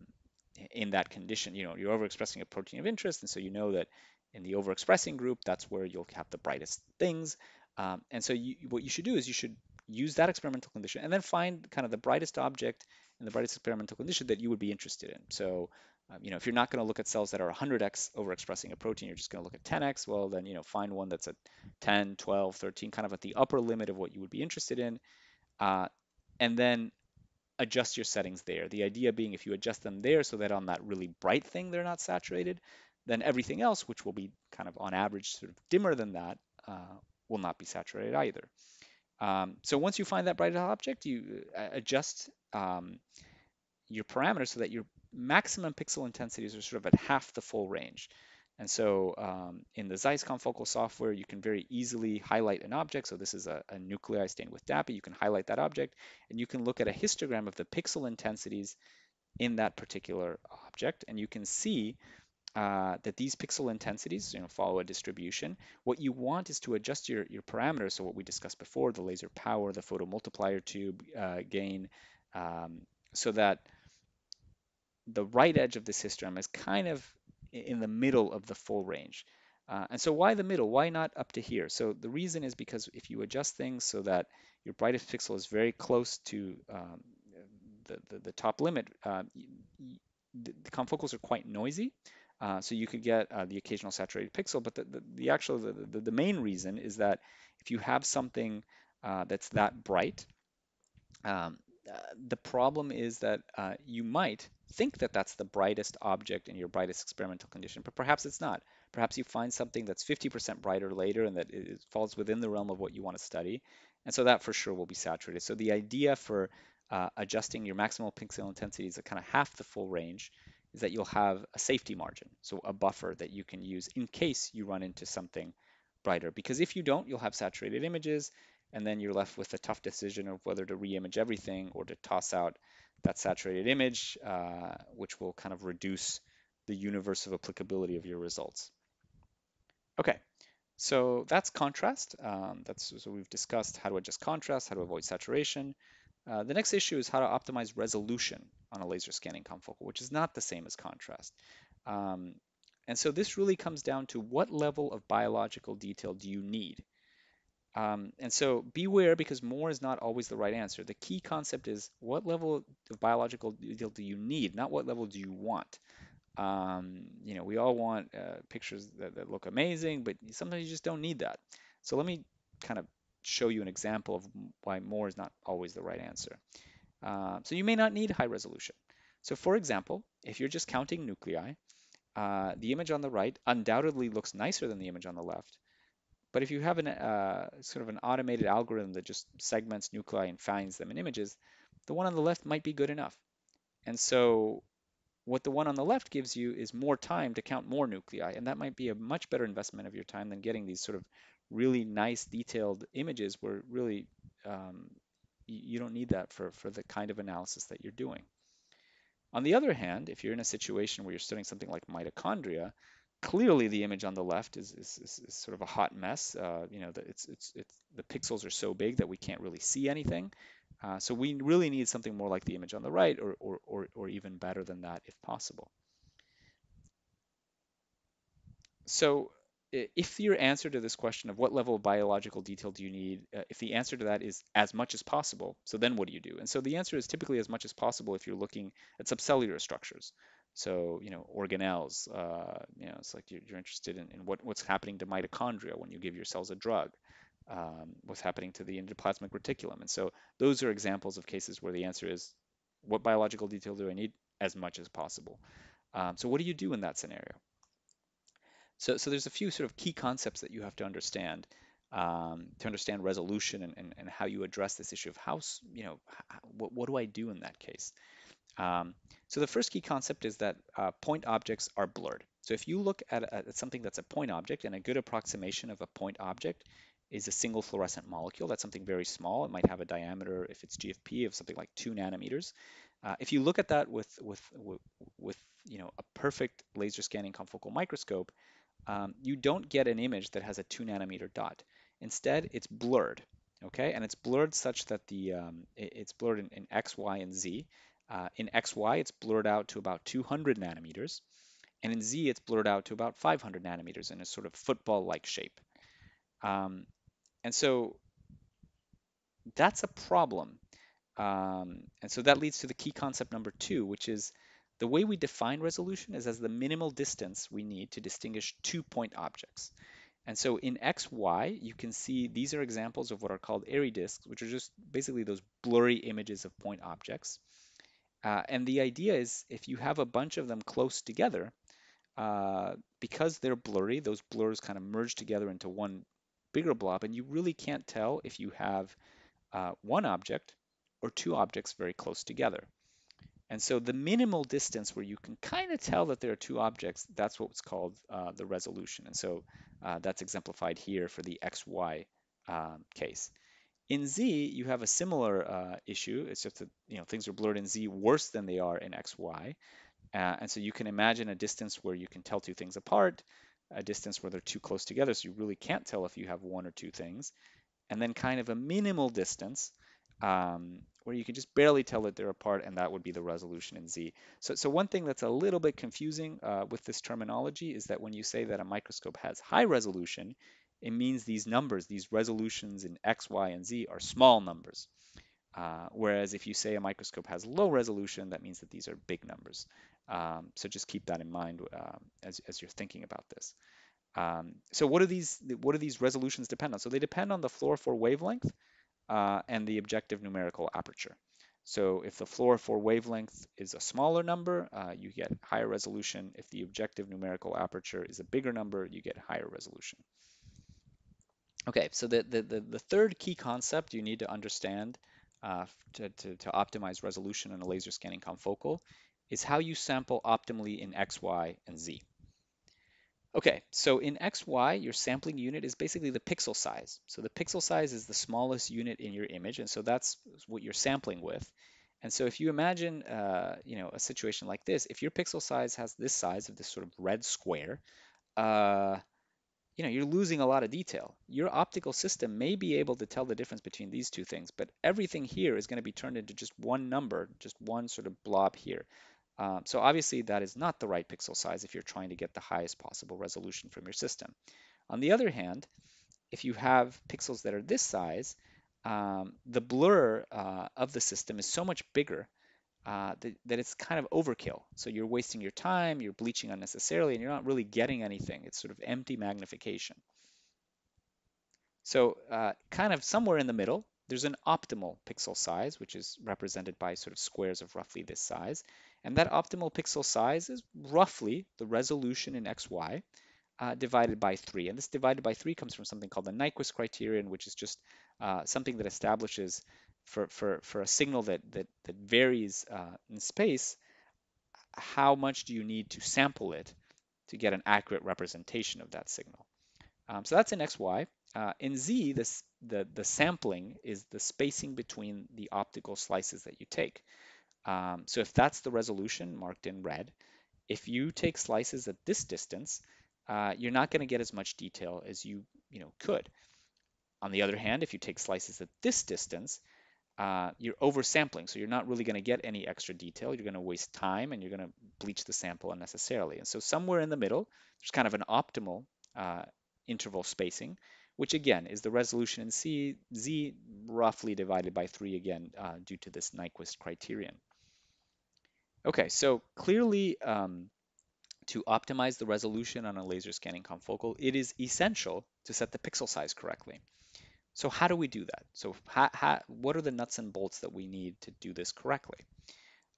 in that condition, you know, you're overexpressing a protein of interest, and so you know that in the overexpressing group, that's where you'll have the brightest things. Um, and so you, what you should do is you should use that experimental condition and then find kind of the brightest object in the brightest experimental condition that you would be interested in. So, um, you know, if you're not going to look at cells that are 100x overexpressing a protein, you're just going to look at 10x, well, then, you know, find one that's at 10, 12, 13, kind of at the upper limit of what you would be interested in. Uh, and then adjust your settings there. The idea being if you adjust them there so that on that really bright thing they're not saturated, then everything else, which will be kind of on average sort of dimmer than that, uh, will not be saturated either. Um, so once you find that bright object, you uh, adjust um, your parameters so that your maximum pixel intensities are sort of at half the full range. And so um, in the Zeiss confocal software, you can very easily highlight an object. So this is a, a, nuclei stained with DAPI. You can highlight that object, and you can look at a histogram of the pixel intensities in that particular object, and you can see uh, that these pixel intensities you know, follow a distribution. What you want is to adjust your, your parameters, so what we discussed before, the laser power, the photomultiplier tube uh, gain, um, so that the right edge of this histogram is kind of in the middle of the full range. Uh, and so why the middle? Why not up to here? So the reason is because if you adjust things so that your brightest pixel is very close to um, the, the, the, top limit, uh, the, the, confocals are quite noisy. Uh, so you could get uh, the occasional saturated pixel, but the, the, the actual, the, the, the, main reason is that if you have something uh, that's that bright, um, uh, the problem is that uh, you might think that that's the brightest object in your brightest experimental condition, but perhaps it's not. Perhaps you find something that's 50% brighter later and that it falls within the realm of what you want to study. And so that for sure will be saturated. So the idea for adjusting your maximal pixel intensities at kind of half the full range is that you'll have a safety margin, so a buffer that you can use in case you run into something brighter. Because if you don't, you'll have saturated images, and then you're left with a tough decision of whether to re-image everything or to toss out that saturated image, uh, which will kind of reduce the universe of applicability of your results. Okay, so that's contrast. Um, that's so we've discussed how to adjust contrast, how to avoid saturation. Uh, the next issue is how to optimize resolution on a laser scanning confocal, which is not the same as contrast. Um, and so this really comes down to what level of biological detail do you need? Um, and so beware because more is not always the right answer. The key concept is what level of biological detail do you need, not what level do you want. Um, you know, we all want uh, pictures that, that, look amazing, but sometimes you just don't need that. So let me kind of show you an example of why more is not always the right answer. Uh, so you may not need high resolution. So for example, if you're just counting nuclei, uh, the image on the right undoubtedly looks nicer than the image on the left. But if you have an uh, sort of an automated algorithm that just segments nuclei and finds them in images, the one on the left might be good enough. And so what the one on the left gives you is more time to count more nuclei, and that might be a much better investment of your time than getting these sort of really nice detailed images where really um, you don't need that for, for the kind of analysis that you're doing. On the other hand, if you're in a situation where you're studying something like mitochondria, clearly the image on the left is, is, is, is sort of a hot mess. Uh, you know, the, it's, it's, it's, the pixels are so big that we can't really see anything. Uh, so we really need something more like the image on the right or, or, or, or even better than that if possible. So if your answer to this question of what level of biological detail do you need, uh, if the answer to that is as much as possible, so then what do you do? And so the answer is typically as much as possible if you're looking at subcellular structures. So, you know, organelles, uh, you know, it's like you're, you're interested in, in, what, what's happening to mitochondria when you give your cells a drug, um, what's happening to the endoplasmic reticulum. And so those are examples of cases where the answer is, what biological detail do I need? As much as possible. Um, so what do you do in that scenario? So, so there's a few sort of key concepts that you have to understand um, to understand resolution and, and, and, how you address this issue of how, you know, how, what, what do I do in that case? Um, so the first key concept is that uh, point objects are blurred. So if you look at, at something that's a point object, and a good approximation of a point object is a single fluorescent molecule. That's something very small. It might have a diameter, if it's GFP, of something like two nanometers. Uh, if you look at that with, with, with, with, you know, a perfect laser scanning confocal microscope, um, you don't get an image that has a two nanometer dot. Instead, it's blurred, okay? And it's blurred such that the um, it, it's blurred in, in, X, Y, and Z. Uh, in XY, it's blurred out to about 200 nanometers. And in Z, it's blurred out to about 500 nanometers in a sort of football-like shape. Um, and so that's a problem. Um, and so that leads to the key concept number two, which is the way we define resolution is as the minimal distance we need to distinguish two point objects. And so in XY, you can see these are examples of what are called Airy disks, which are just basically those blurry images of point objects. Uh, and the idea is if you have a bunch of them close together, uh, because they're blurry, those blurs kind of merge together into one bigger blob, and you really can't tell if you have uh, one object or two objects very close together. And so the minimal distance where you can kind of tell that there are two objects, that's what's called uh, the resolution. And so uh, that's exemplified here for the XY um, case. In Z, you have a similar uh, issue. It's just that you know things are blurred in Z worse than they are in XY. Uh, and so you can imagine a distance where you can tell two things apart, a distance where they're too close together, so you really can't tell if you have one or two things, and then kind of a minimal distance um, where you can just barely tell that they're apart, and that would be the resolution in Z. So, so one thing that's a little bit confusing uh, with this terminology is that when you say that a microscope has high resolution, it means these numbers, these resolutions in X, Y, and Z are small numbers. Uh, whereas if you say a microscope has low resolution, that means that these are big numbers. Um, so just keep that in mind um, as, as you're thinking about this. Um, so what do these what do these resolutions depend on? So they depend on the fluorophore wavelength uh, and the objective numerical aperture. So if the fluorophore wavelength is a smaller number, uh, you get higher resolution. If the objective numerical aperture is a bigger number, you get higher resolution. Okay, so the, the, the, the third key concept you need to understand uh, to, to, to optimize resolution in a laser scanning confocal is how you sample optimally in X, Y, and Z. Okay, so in XY, your sampling unit is basically the pixel size. So the pixel size is the smallest unit in your image, and so that's what you're sampling with. And so if you imagine, uh, you know, a situation like this, if your pixel size has this size of this sort of red square, uh, you know, you're losing a lot of detail. Your optical system may be able to tell the difference between these two things, but everything here is going to be turned into just one number, just one sort of blob here. Um, so obviously that is not the right pixel size if you're trying to get the highest possible resolution from your system. On the other hand, if you have pixels that are this size, um, the blur uh, of the system is so much bigger uh, that, that, it's kind of overkill. So you're wasting your time, you're bleaching unnecessarily, and you're not really getting anything. It's sort of empty magnification. So uh, kind of somewhere in the middle, there's an optimal pixel size, which is represented by sort of squares of roughly this size. And that optimal pixel size is roughly the resolution in XY uh, divided by 3. And this divided by 3 comes from something called the Nyquist criterion, which is just uh, something that establishes for, for, for a signal that, that, that varies uh, in space, how much do you need to sample it to get an accurate representation of that signal. Um, so that's in XY. Uh, in Z, this, the, the sampling is the spacing between the optical slices that you take. Um, so if that's the resolution marked in red, if you take slices at this distance, uh, you're not going to get as much detail as you, you know, could. On the other hand, if you take slices at this distance, uh, you're oversampling, so you're not really going to get any extra detail. You're going to waste time and you're going to bleach the sample unnecessarily. And so somewhere in the middle, there's kind of an optimal uh, interval spacing, which again is the resolution in C, Z roughly divided by 3 again uh, due to this Nyquist criterion. Okay, so clearly um, to optimize the resolution on a laser scanning confocal, it is essential to set the pixel size correctly. So how do we do that? So what are the nuts and bolts that we need to do this correctly?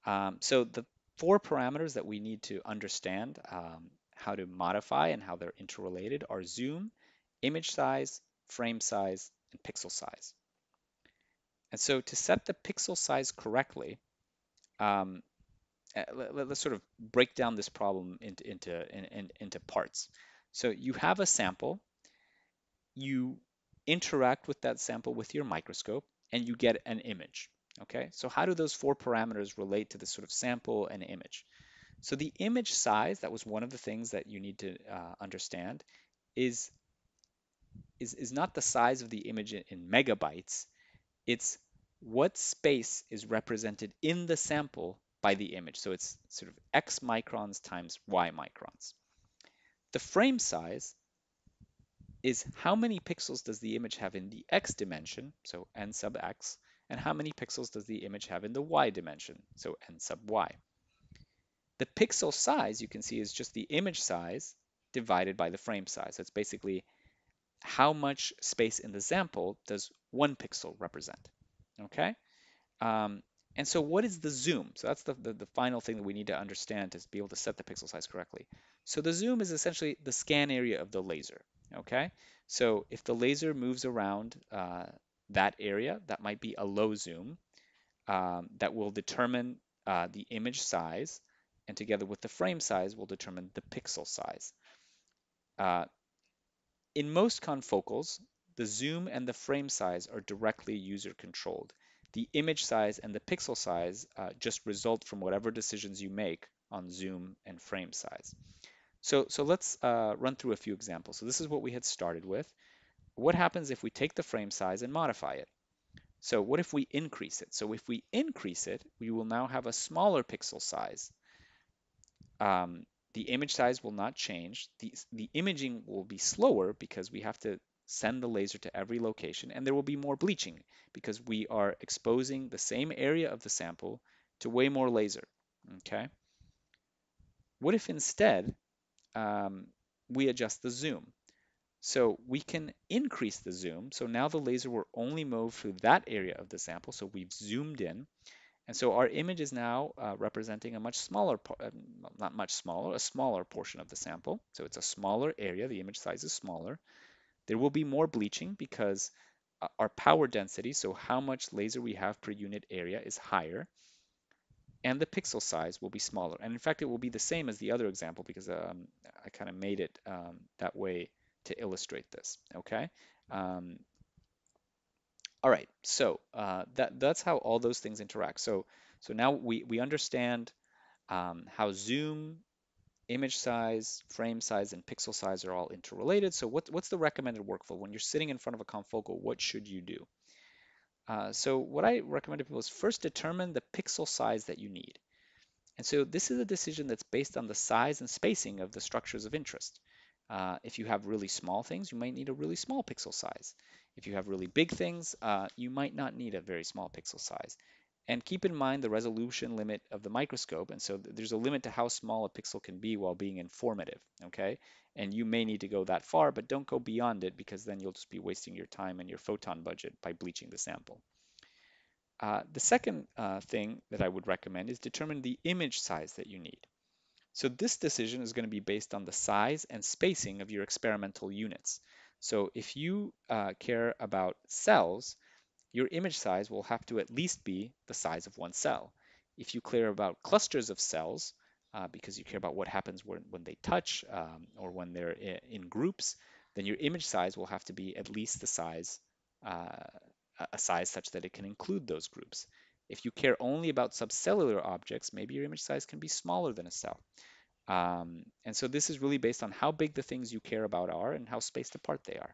Um, so the four parameters that we need to understand um, how to modify and how they're interrelated are zoom, image size, frame size, and pixel size. And so to set the pixel size correctly, um, let, us sort of break down this problem into into in, in, into parts. So you have a sample, you interact with that sample with your microscope, and you get an image. Okay, so how do those four parameters relate to this sort of sample and image? So the image size, that was one of the things that you need to uh, understand, is, is, is not the size of the image in, in megabytes, it's what space is represented in the sample by the image. So it's sort of x microns times y microns. The frame size is how many pixels does the image have in the x dimension, so n sub x, and how many pixels does the image have in the y dimension, so n sub y. The pixel size, you can see, is just the image size divided by the frame size. It's basically how much space in the sample does one pixel represent, okay? Um, and so what is the zoom? So that's the, the, the, final thing that we need to understand to be able to set the pixel size correctly. So the zoom is essentially the scan area of the laser, okay? So if the laser moves around uh, that area, that might be a low zoom um, that will determine uh, the image size and together with the frame size will determine the pixel size. Uh, in most confocals, the zoom and the frame size are directly user controlled. The image size and the pixel size uh, just result from whatever decisions you make on zoom and frame size. So, so let's uh, run through a few examples. So this is what we had started with. What happens if we take the frame size and modify it? So what if we increase it? So if we increase it, we will now have a smaller pixel size. Um, the image size will not change. The, the imaging will be slower because we have to send the laser to every location and there will be more bleaching because we are exposing the same area of the sample to way more laser, okay? What if instead um, we adjust the zoom? So we can increase the zoom. So now the laser will only move through that area of the sample. So we've zoomed in. And so our image is now uh, representing a much smaller, uh, not much smaller, a smaller portion of the sample. So it's a smaller area, the image size is smaller. There will be more bleaching because uh, our power density, so how much laser we have per unit area is higher, and the pixel size will be smaller. And in fact, it will be the same as the other example because um, I kind of made it um, that way to illustrate this, okay? Um, all right, so uh, that, that's how all those things interact. So, so now we, we understand um, how zoom, image size, frame size, and pixel size are all interrelated. So what, what's the recommended workflow? When you're sitting in front of a confocal, what should you do? Uh, so what I recommend to people is first determine the pixel size that you need. And so this is a decision that's based on the size and spacing of the structures of interest. Uh, if you have really small things, you might need a really small pixel size. If you have really big things, uh, you might not need a very small pixel size. And keep in mind the resolution limit of the microscope. And so there's a limit to how small a pixel can be while being informative, okay? And you may need to go that far, but don't go beyond it because then you'll just be wasting your time and your photon budget by bleaching the sample. Uh, the second uh, thing that I would recommend is determine the image size that you need. So this decision is going to be based on the size and spacing of your experimental units. So if you uh, care about cells, your image size will have to at least be the size of one cell. If you care about clusters of cells, uh, because you care about what happens when, when they touch um, or when they're in groups, then your image size will have to be at least the size, uh, a size such that it can include those groups. If you care only about subcellular objects, maybe your image size can be smaller than a cell. Um, and so this is really based on how big the things you care about are and how spaced apart they are.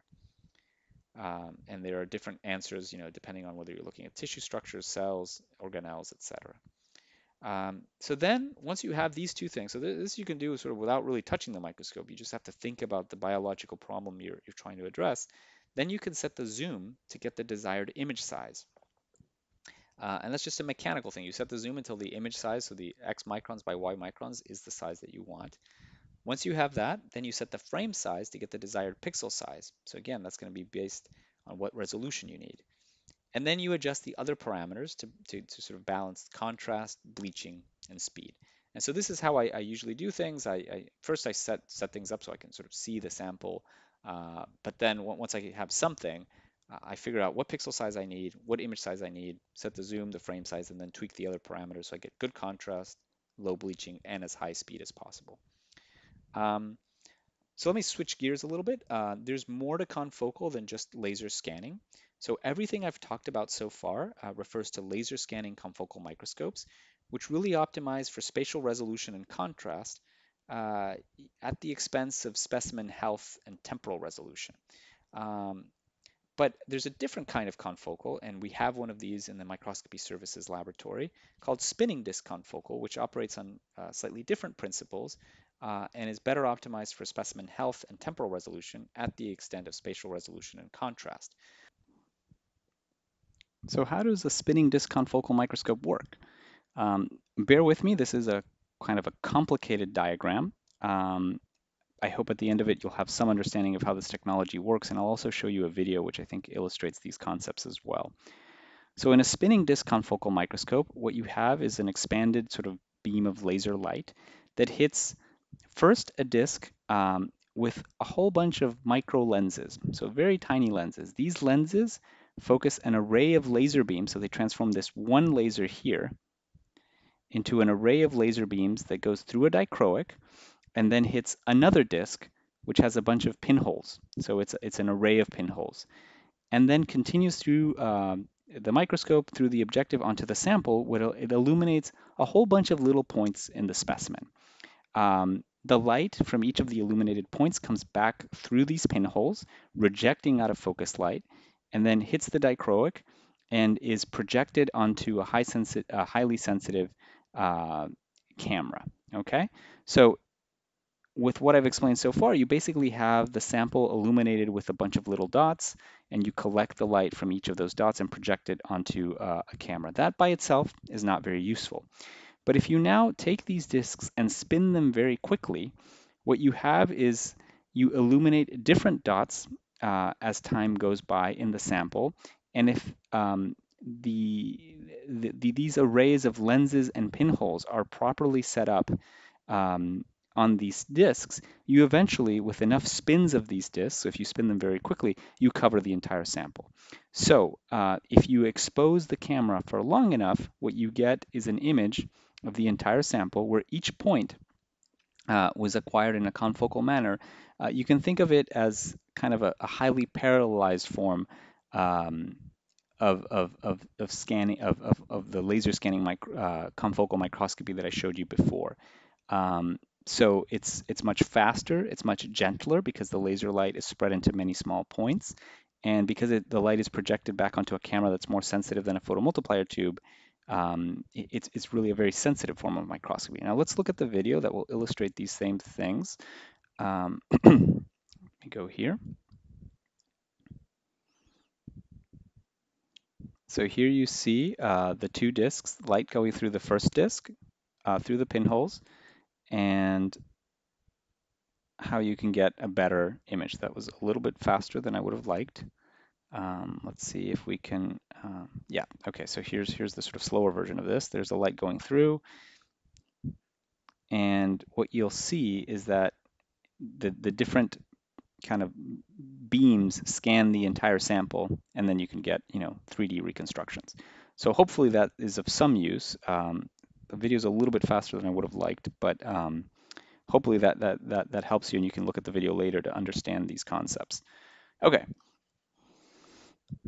Um, and there are different answers, you know, depending on whether you're looking at tissue structures, cells, organelles, etc. Um, so then once you have these two things, so this you can do sort of without really touching the microscope. You just have to think about the biological problem you're, you're trying to address. Then you can set the zoom to get the desired image size. Uh, and that's just a mechanical thing. You set the zoom until the image size, so the x microns by y microns is the size that you want. Once you have that, then you set the frame size to get the desired pixel size. So again, that's going to be based on what resolution you need. And then you adjust the other parameters to, to, to sort of balance contrast, bleaching, and speed. And so this is how I, I usually do things. I, I, first I set set things up so I can sort of see the sample, uh, but then once I have something, I figure out what pixel size I need, what image size I need, set the zoom, the frame size, and then tweak the other parameters so I get good contrast, low bleaching and as high speed as possible. Um, so let me switch gears a little bit. Uh, there's more to confocal than just laser scanning. So everything I've talked about so far uh, refers to laser scanning confocal microscopes, which really optimize for spatial resolution and contrast uh, at the expense of specimen health and temporal resolution. Um, but there's a different kind of confocal, and we have one of these in the microscopy services laboratory called spinning disk confocal, which operates on uh, slightly different principles uh, and is better optimized for specimen health and temporal resolution at the extent of spatial resolution and contrast. So how does a spinning disk confocal microscope work? Um, bear with me, this is a kind of a complicated diagram. Um, I hope at the end of it you'll have some understanding of how this technology works, and I'll also show you a video which I think illustrates these concepts as well. So in a spinning disk confocal microscope, what you have is an expanded sort of beam of laser light that hits first a disk um, with a whole bunch of micro lenses, so very tiny lenses. These lenses focus an array of laser beams, so they transform this one laser here into an array of laser beams that goes through a dichroic and then hits another disk, which has a bunch of pinholes. So it's, it's an array of pinholes. And then continues through um, the microscope through the objective onto the sample, where it illuminates a whole bunch of little points in the specimen. Um, the light from each of the illuminated points comes back through these pinholes, rejecting out of focus light, and then hits the dichroic and is projected onto a, high sensi a highly sensitive uh, camera. Okay, so with what I've explained so far, you basically have the sample illuminated with a bunch of little dots, and you collect the light from each of those dots and project it onto uh, a camera. That by itself is not very useful. But if you now take these disks and spin them very quickly, what you have is you illuminate different dots uh, as time goes by in the sample. And if um, the, the, the, these arrays of lenses and pinholes are properly set up um, on these disks, you eventually, with enough spins of these disks, so if you spin them very quickly, you cover the entire sample. So uh, if you expose the camera for long enough, what you get is an image of the entire sample where each point uh, was acquired in a confocal manner. Uh, you can think of it as kind of a, a highly parallelized form um, of, of, of, of, scanning of, of, of the laser scanning micro, uh, confocal microscopy that I showed you before. Um, so it's, it's much faster, it's much gentler because the laser light is spread into many small points. And because it, the light is projected back onto a camera that's more sensitive than a photomultiplier tube, um, it, it's, it's really a very sensitive form of microscopy. Now let's look at the video that will illustrate these same things. Um, let me go here. So here you see uh, the two disks, light going through the first disk, uh, through the pinholes, and how you can get a better image. That was a little bit faster than I would have liked. Um, let's see if we can, um, yeah, okay, so here's, here's the sort of slower version of this. There's a light going through, and what you'll see is that the, the different kind of beams scan the entire sample, and then you can get, you know, 3D reconstructions. So hopefully that is of some use. Um, the video is a little bit faster than I would have liked, but um, hopefully that, that, that, that helps you and you can look at the video later to understand these concepts. Okay.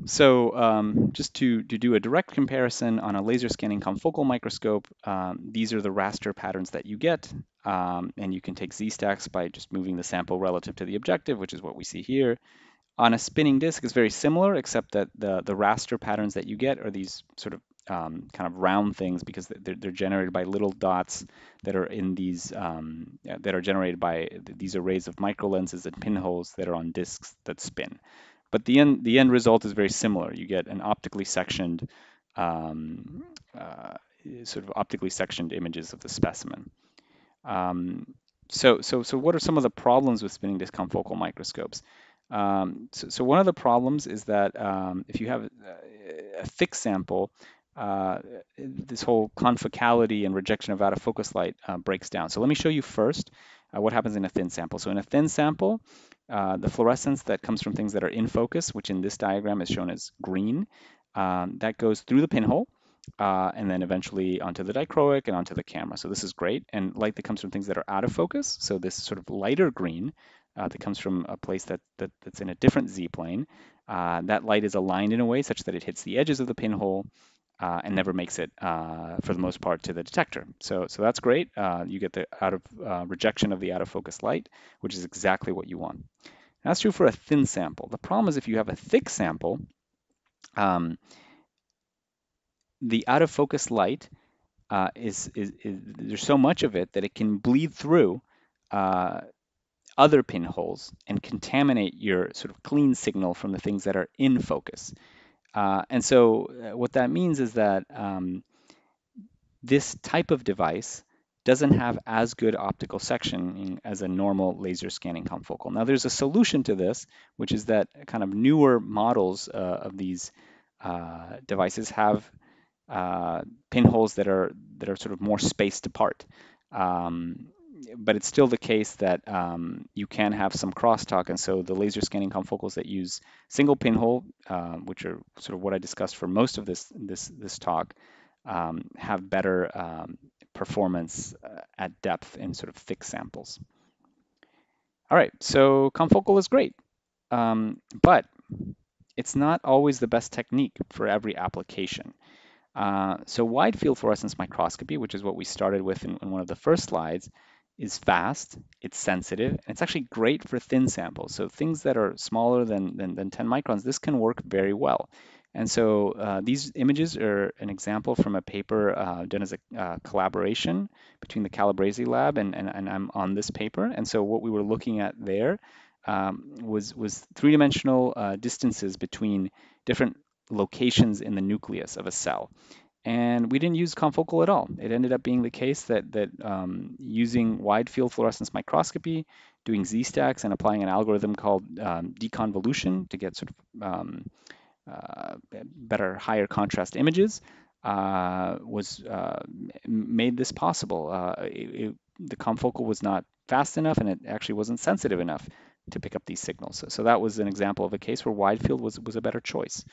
So um, just to, to do a direct comparison on a laser scanning confocal microscope, um, these are the raster patterns that you get. Um, and you can take Z-stacks by just moving the sample relative to the objective, which is what we see here. On a spinning disk, it's very similar, except that the, the raster patterns that you get are these sort of um, kind of round things because they're, they're, generated by little dots that are in these um, that are generated by these arrays of microlenses and pinholes that are on disks that spin. But the end the end result is very similar. You get an optically sectioned um, uh, sort of optically sectioned images of the specimen. Um, so so so what are some of the problems with spinning disk confocal microscopes? Um, so, so, one of the problems is that um, if you have a, a thick sample, uh, this whole confocality and rejection of out of focus light uh, breaks down. So let me show you first uh, what happens in a thin sample. So in a thin sample, uh, the fluorescence that comes from things that are in focus, which in this diagram is shown as green, um, that goes through the pinhole uh, and then eventually onto the dichroic and onto the camera. So this is great. And light that comes from things that are out of focus. So this sort of lighter green uh, that comes from a place that, that that's in a different z-plane, uh, that light is aligned in a way such that it hits the edges of the pinhole uh, and never makes it, uh, for the most part, to the detector. So, so that's great. Uh, you get the out of uh, rejection of the out of focus light, which is exactly what you want. That's true for a thin sample. The problem is if you have a thick sample, um, the out of focus light uh, is, is, is, there's so much of it that it can bleed through uh, other pinholes and contaminate your sort of clean signal from the things that are in focus. Uh, and so uh, what that means is that um, this type of device doesn't have as good optical sectioning as a normal laser scanning confocal. Now there's a solution to this, which is that kind of newer models uh, of these uh, devices have uh, pinholes that are that are sort of more spaced apart. Um, but it's still the case that um, you can have some crosstalk, and so the laser scanning confocals that use single pinhole, uh, which are sort of what I discussed for most of this this this talk, um, have better um, performance uh, at depth in sort of thick samples. All right, so confocal is great, um, but it's not always the best technique for every application. Uh, so wide field fluorescence microscopy, which is what we started with in, in, one of the first slides, is fast, it's sensitive, and it's actually great for thin samples. So things that are smaller than, than, than 10 microns, this can work very well. And so uh, these images are an example from a paper uh, done as a uh, collaboration between the Calabrese lab and, and, and, I'm on this paper. And so what we were looking at there um, was, was three-dimensional uh, distances between different locations in the nucleus of a cell. And we didn't use confocal at all. It ended up being the case that, that um, using wide field fluorescence microscopy, doing Z-stacks and applying an algorithm called um, deconvolution to get sort of um, uh, better, higher contrast images uh, was uh, made this possible. Uh, it, it, the confocal was not fast enough and it actually wasn't sensitive enough to pick up these signals. So, so that was an example of a case where wide field was, was a better choice.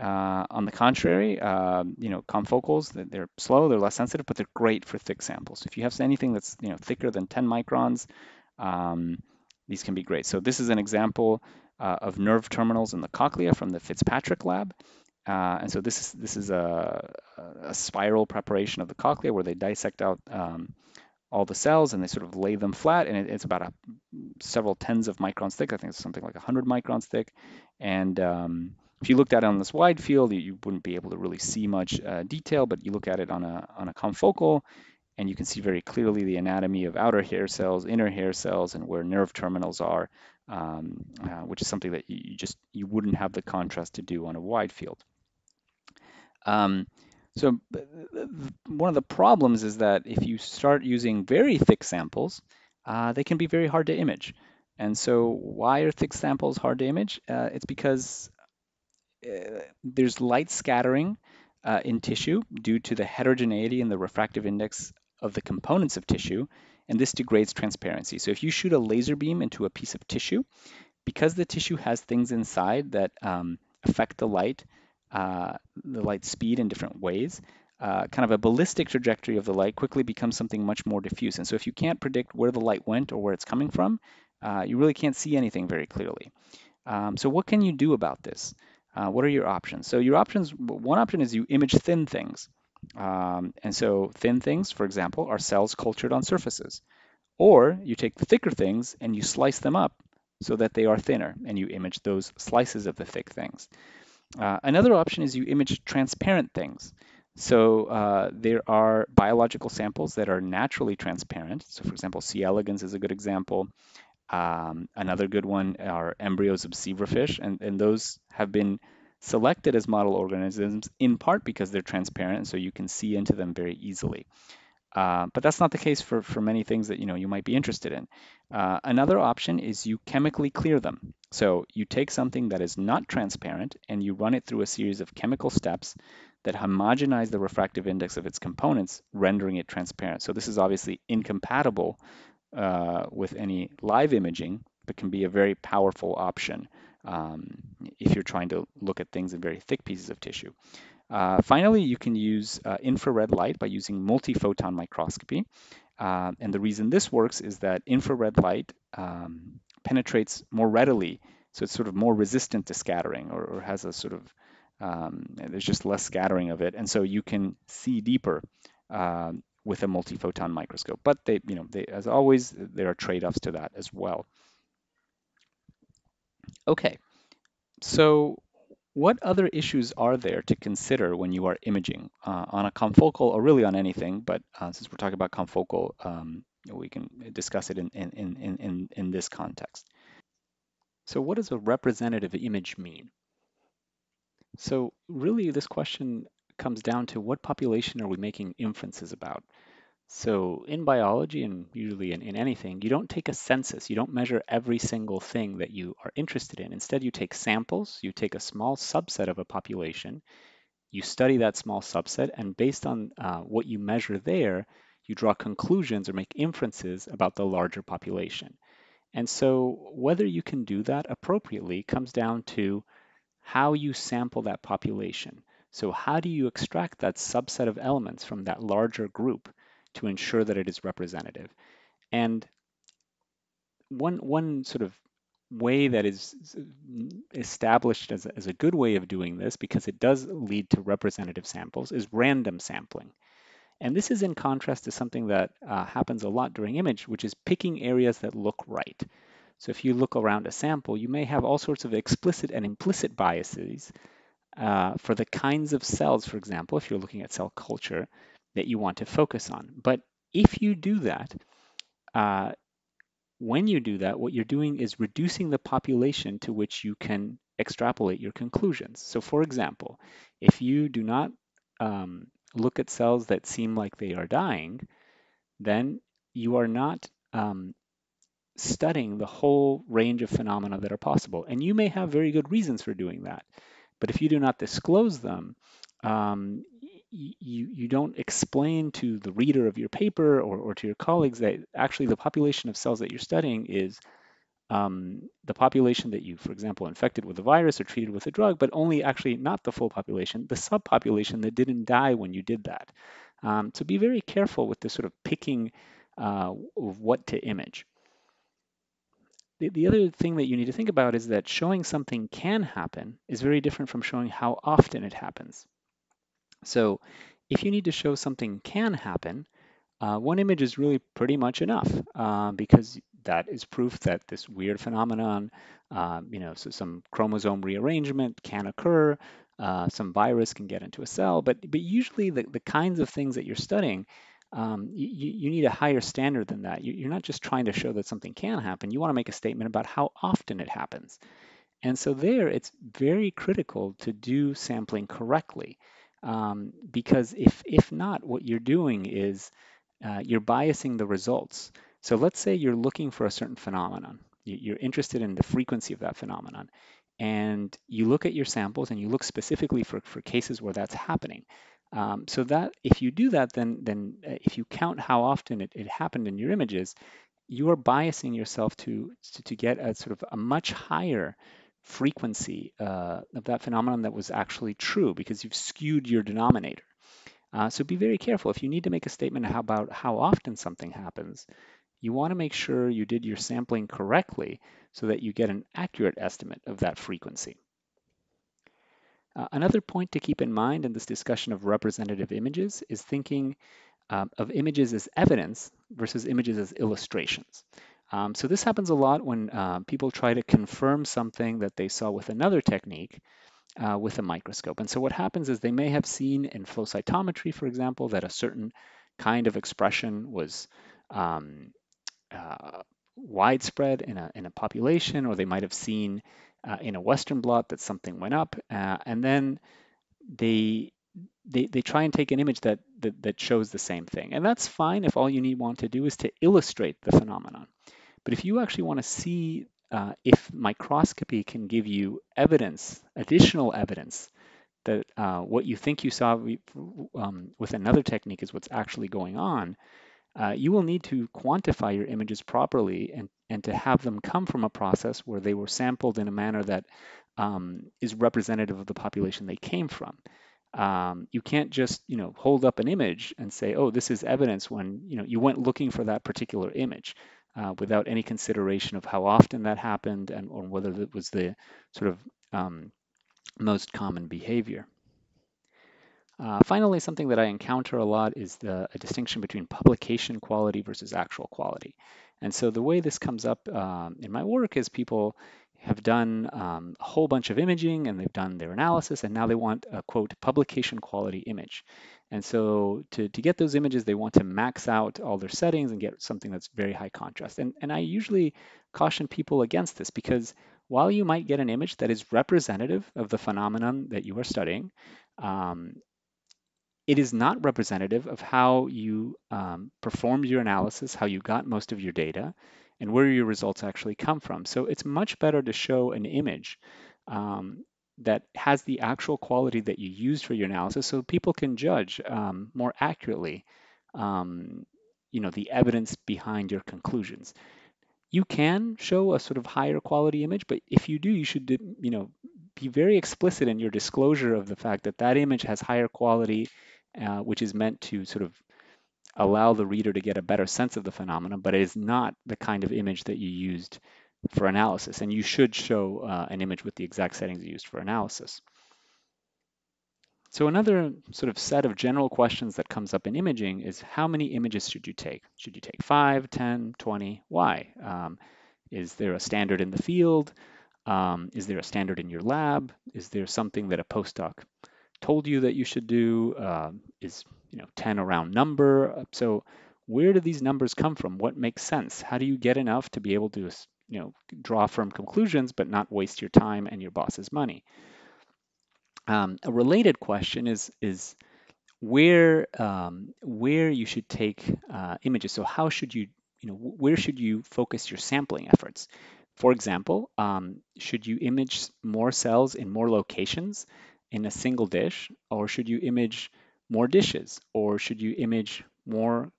Uh, on the contrary, uh, you know, confocals, they're slow, they're less sensitive, but they're great for thick samples. If you have anything that's, you know, thicker than 10 microns, um, these can be great. So this is an example uh, of nerve terminals in the cochlea from the Fitzpatrick lab. Uh, and so this is, this is a, a, spiral preparation of the cochlea where they dissect out um, all the cells and they sort of lay them flat and it, it's about a, several tens of microns thick. I think it's something like 100 microns thick. And um, if you looked at it on this wide field, you, wouldn't be able to really see much uh, detail, but you look at it on a, on a confocal and you can see very clearly the anatomy of outer hair cells, inner hair cells, and where nerve terminals are, um, uh, which is something that you, you, just you wouldn't have the contrast to do on a wide field. Um, so one of the problems is that if you start using very thick samples, uh, they can be very hard to image. And so why are thick samples hard to image? Uh, it's because uh, there's light scattering uh, in tissue due to the heterogeneity in the refractive index of the components of tissue, and this degrades transparency. So if you shoot a laser beam into a piece of tissue, because the tissue has things inside that um, affect the light, uh, the light speed in different ways, uh, kind of a ballistic trajectory of the light quickly becomes something much more diffuse. And so if you can't predict where the light went or where it's coming from, uh, you really can't see anything very clearly. Um, so what can you do about this? Uh, what are your options? So your options, one option is you image thin things. Um, and so thin things, for example, are cells cultured on surfaces. Or you take the thicker things and you slice them up so that they are thinner and you image those slices of the thick things. Uh, another option is you image transparent things. So uh, there are biological samples that are naturally transparent. So for example, C. elegans is a good example. Um, another good one are embryos of zebrafish, and, and those have been selected as model organisms in part because they're transparent, so you can see into them very easily. Uh, but that's not the case for, for many things that you know you might be interested in. Uh, another option is you chemically clear them. So you take something that is not transparent and you run it through a series of chemical steps that homogenize the refractive index of its components, rendering it transparent. So this is obviously incompatible uh, with any live imaging, but can be a very powerful option um, if you're trying to look at things in very thick pieces of tissue. Uh, finally, you can use uh, infrared light by using multiphoton microscopy. Uh, and the reason this works is that infrared light um, penetrates more readily, so it's sort of more resistant to scattering or, or has a sort of, um, there's just less scattering of it. And so you can see deeper uh, with a multiphoton microscope. But they, you know, they, as always, there are trade-offs to that as well. Okay, so what other issues are there to consider when you are imaging uh, on a confocal or really on anything, but uh, since we're talking about confocal, um, we can discuss it in, in, in, in, in this context. So what does a representative image mean? So really this question comes down to what population are we making inferences about? So in biology and usually in, in, anything, you don't take a census. You don't measure every single thing that you are interested in. Instead, you take samples, you take a small subset of a population, you study that small subset, and based on uh, what you measure there, you draw conclusions or make inferences about the larger population. And so whether you can do that appropriately comes down to how you sample that population. So how do you extract that subset of elements from that larger group? to ensure that it is representative. And one, one sort of way that is established as a, as a good way of doing this, because it does lead to representative samples, is random sampling. And this is in contrast to something that uh, happens a lot during image, which is picking areas that look right. So if you look around a sample, you may have all sorts of explicit and implicit biases uh, for the kinds of cells, for example, if you're looking at cell culture, that you want to focus on. But if you do that, uh, when you do that, what you're doing is reducing the population to which you can extrapolate your conclusions. So for example, if you do not um, look at cells that seem like they are dying, then you are not um, studying the whole range of phenomena that are possible. And you may have very good reasons for doing that. But if you do not disclose them, um, you, you don't explain to the reader of your paper or, or to your colleagues that actually the population of cells that you're studying is um, the population that you, for example, infected with a virus or treated with a drug, but only actually not the full population, the subpopulation that didn't die when you did that. Um, so be very careful with this sort of picking uh, of what to image. The, the other thing that you need to think about is that showing something can happen is very different from showing how often it happens. So if you need to show something can happen, uh, one image is really pretty much enough uh, because that is proof that this weird phenomenon, uh, you know, so some chromosome rearrangement can occur, uh, some virus can get into a cell, but but usually the, the kinds of things that you're studying, um, you, you need a higher standard than that. You, you're not just trying to show that something can happen. You want to make a statement about how often it happens. And so there, it's very critical to do sampling correctly. Um, because if, if not, what you're doing is uh, you're biasing the results. So let's say you're looking for a certain phenomenon. You're interested in the frequency of that phenomenon. And you look at your samples and you look specifically for, for cases where that's happening. Um, so that if you do that, then, then uh, if you count how often it, it happened in your images, you are biasing yourself to, to, to get a sort of a much higher frequency uh, of that phenomenon that was actually true because you've skewed your denominator. Uh, so be very careful. If you need to make a statement about how often something happens, you want to make sure you did your sampling correctly so that you get an accurate estimate of that frequency. Uh, another point to keep in mind in this discussion of representative images is thinking um, of images as evidence versus images as illustrations. Um, so this happens a lot when uh, people try to confirm something that they saw with another technique uh, with a microscope. And so what happens is they may have seen in flow cytometry, for example, that a certain kind of expression was um, uh, widespread in a, in a population, or they might have seen uh, in a Western blot that something went up, uh, and then they they, they try and take an image that, that, that shows the same thing. And that's fine if all you need want to do is to illustrate the phenomenon. But if you actually want to see uh, if microscopy can give you evidence, additional evidence, that uh, what you think you saw um, with another technique is what's actually going on, uh, you will need to quantify your images properly and, and to have them come from a process where they were sampled in a manner that um, is representative of the population they came from. Um, you can't just, you know, hold up an image and say, oh, this is evidence when, you know, you went looking for that particular image uh, without any consideration of how often that happened and or whether it was the sort of um, most common behavior. Uh, finally, something that I encounter a lot is the distinction between publication quality versus actual quality. And so the way this comes up um, in my work is people have done um, a whole bunch of imaging and they've done their analysis and now they want a quote publication quality image. And so to, to get those images, they want to max out all their settings and get something that's very high contrast. And, and I usually caution people against this because while you might get an image that is representative of the phenomenon that you are studying, um, it is not representative of how you um, performed your analysis, how you got most of your data, and where your results actually come from. So it's much better to show an image um, that has the actual quality that you used for your analysis so people can judge um, more accurately um, you know, the evidence behind your conclusions. You can show a sort of higher quality image, but if you do, you should, you know, be very explicit in your disclosure of the fact that that image has higher quality uh, which is meant to sort of allow the reader to get a better sense of the phenomenon, but it is not the kind of image that you used for analysis. And you should show uh, an image with the exact settings used for analysis. So another sort of set of general questions that comes up in imaging is how many images should you take? Should you take 5, 10, 20? Why? Um, is there a standard in the field? Um, is there a standard in your lab? Is there something that a postdoc told you that you should do? Uh, is you know 10 a round number? So where do these numbers come from? What makes sense? How do you get enough to be able to you know draw firm conclusions but not waste your time and your boss's money? Um, a related question is is where um, where you should take uh, images. So how should you you know where should you focus your sampling efforts? For example, um, should you image more cells in more locations in a single dish, or should you image more dishes, or should you image more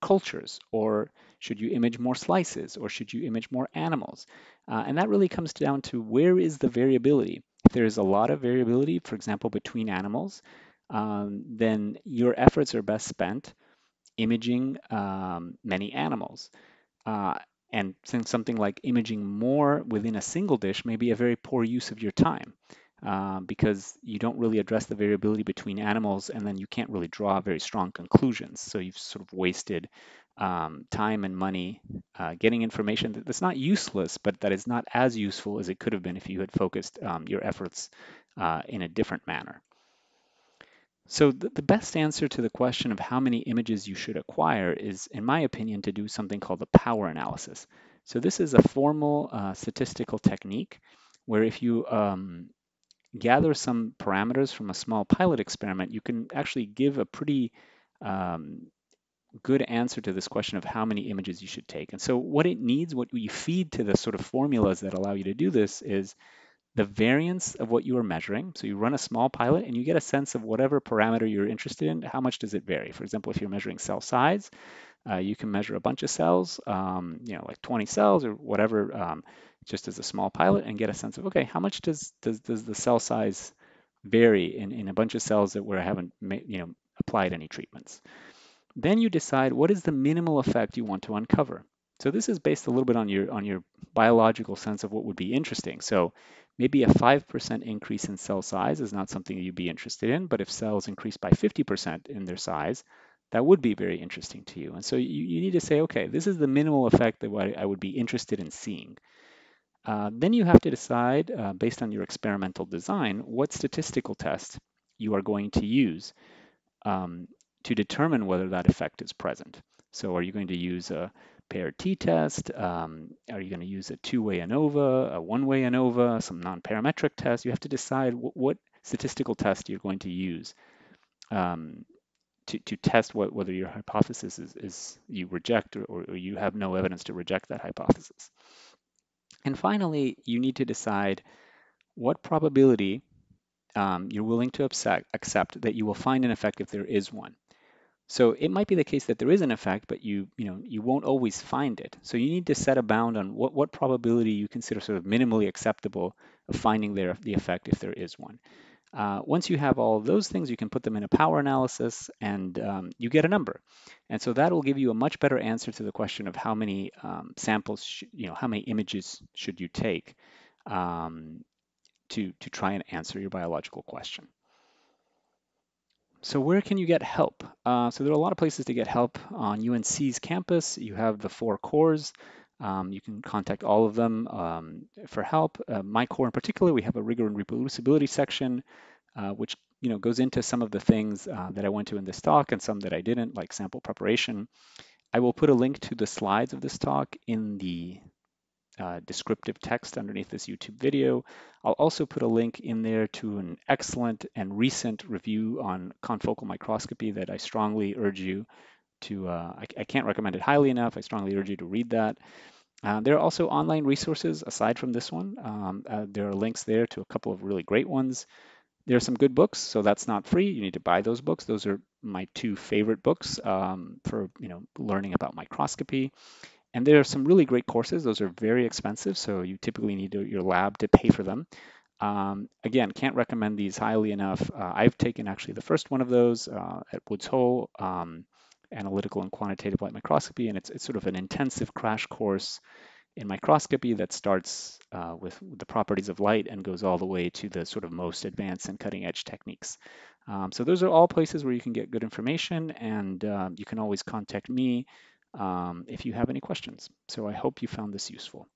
cultures, or should you image more slices, or should you image more animals? Uh, and that really comes down to where is the variability. If there is a lot of variability, for example, between animals, um, then your efforts are best spent imaging um, many animals. Uh, and since something like imaging more within a single dish may be a very poor use of your time uh, because you don't really address the variability between animals and then you can't really draw very strong conclusions. So you've sort of wasted um, time and money uh, getting information that's not useless, but that is not as useful as it could have been if you had focused um, your efforts uh, in a different manner. So the, the, best answer to the question of how many images you should acquire is, in my opinion, to do something called the power analysis. So this is a formal uh, statistical technique where if you um, gather some parameters from a small pilot experiment, you can actually give a pretty um, good answer to this question of how many images you should take. And so what it needs, what you feed to the sort of formulas that allow you to do this is the variance of what you are measuring. So you run a small pilot and you get a sense of whatever parameter you're interested in, how much does it vary? For example, if you're measuring cell size, uh, you can measure a bunch of cells, um, you know, like 20 cells or whatever, um, just as a small pilot and get a sense of, okay, how much does, does, does the cell size vary in, in a bunch of cells that where I haven't, you know, applied any treatments. Then you decide what is the minimal effect you want to uncover. So this is based a little bit on your on your biological sense of what would be interesting. So maybe a 5% increase in cell size is not something you'd be interested in, but if cells increase by 50% in their size, that would be very interesting to you. And so you, you need to say, okay, this is the minimal effect that I would be interested in seeing. Uh, then you have to decide, uh, based on your experimental design, what statistical test you are going to use um, to determine whether that effect is present. So are you going to use a paired t-test? Um, are you going to use a two-way ANOVA, a one-way ANOVA, some non-parametric test? You have to decide what statistical test you're going to use um, to, to test what, whether your hypothesis is, is you reject or, or you have no evidence to reject that hypothesis. And finally, you need to decide what probability um, you're willing to accept, accept that you will find an effect if there is one. So it might be the case that there is an effect, but you you know you won't always find it. So you need to set a bound on what, what probability you consider sort of minimally acceptable of finding there the effect if there is one. Uh, once you have all those things, you can put them in a power analysis and um, you get a number. And so that will give you a much better answer to the question of how many um, samples, you know, how many images should you take um, to, to try and answer your biological question. So where can you get help? Uh, so there are a lot of places to get help on UNC's campus. You have the four cores. Um, you can contact all of them um, for help. Uh, my core in particular, we have a rigor and reproducibility section, uh, which you know goes into some of the things uh, that I went to in this talk and some that I didn't, like sample preparation. I will put a link to the slides of this talk in the uh, descriptive text underneath this YouTube video. I'll also put a link in there to an excellent and recent review on confocal microscopy that I strongly urge you to, uh, I, I, can't recommend it highly enough. I strongly urge you to read that. Uh, there are also online resources aside from this one. Um, uh, there are links there to a couple of really great ones. There are some good books, so that's not free. You need to buy those books. Those are my two favorite books um, for you know learning about microscopy. And there are some really great courses. Those are very expensive, so you typically need to, your lab to pay for them. Um, again, can't recommend these highly enough. Uh, I've taken actually the first one of those uh, at Woods Hole, um, Analytical and Quantitative Light Microscopy, and it's, it's sort of an intensive crash course in microscopy that starts uh, with the properties of light and goes all the way to the sort of most advanced and cutting edge techniques. Um, so those are all places where you can get good information and um, you can always contact me um, if you have any questions. So I hope you found this useful.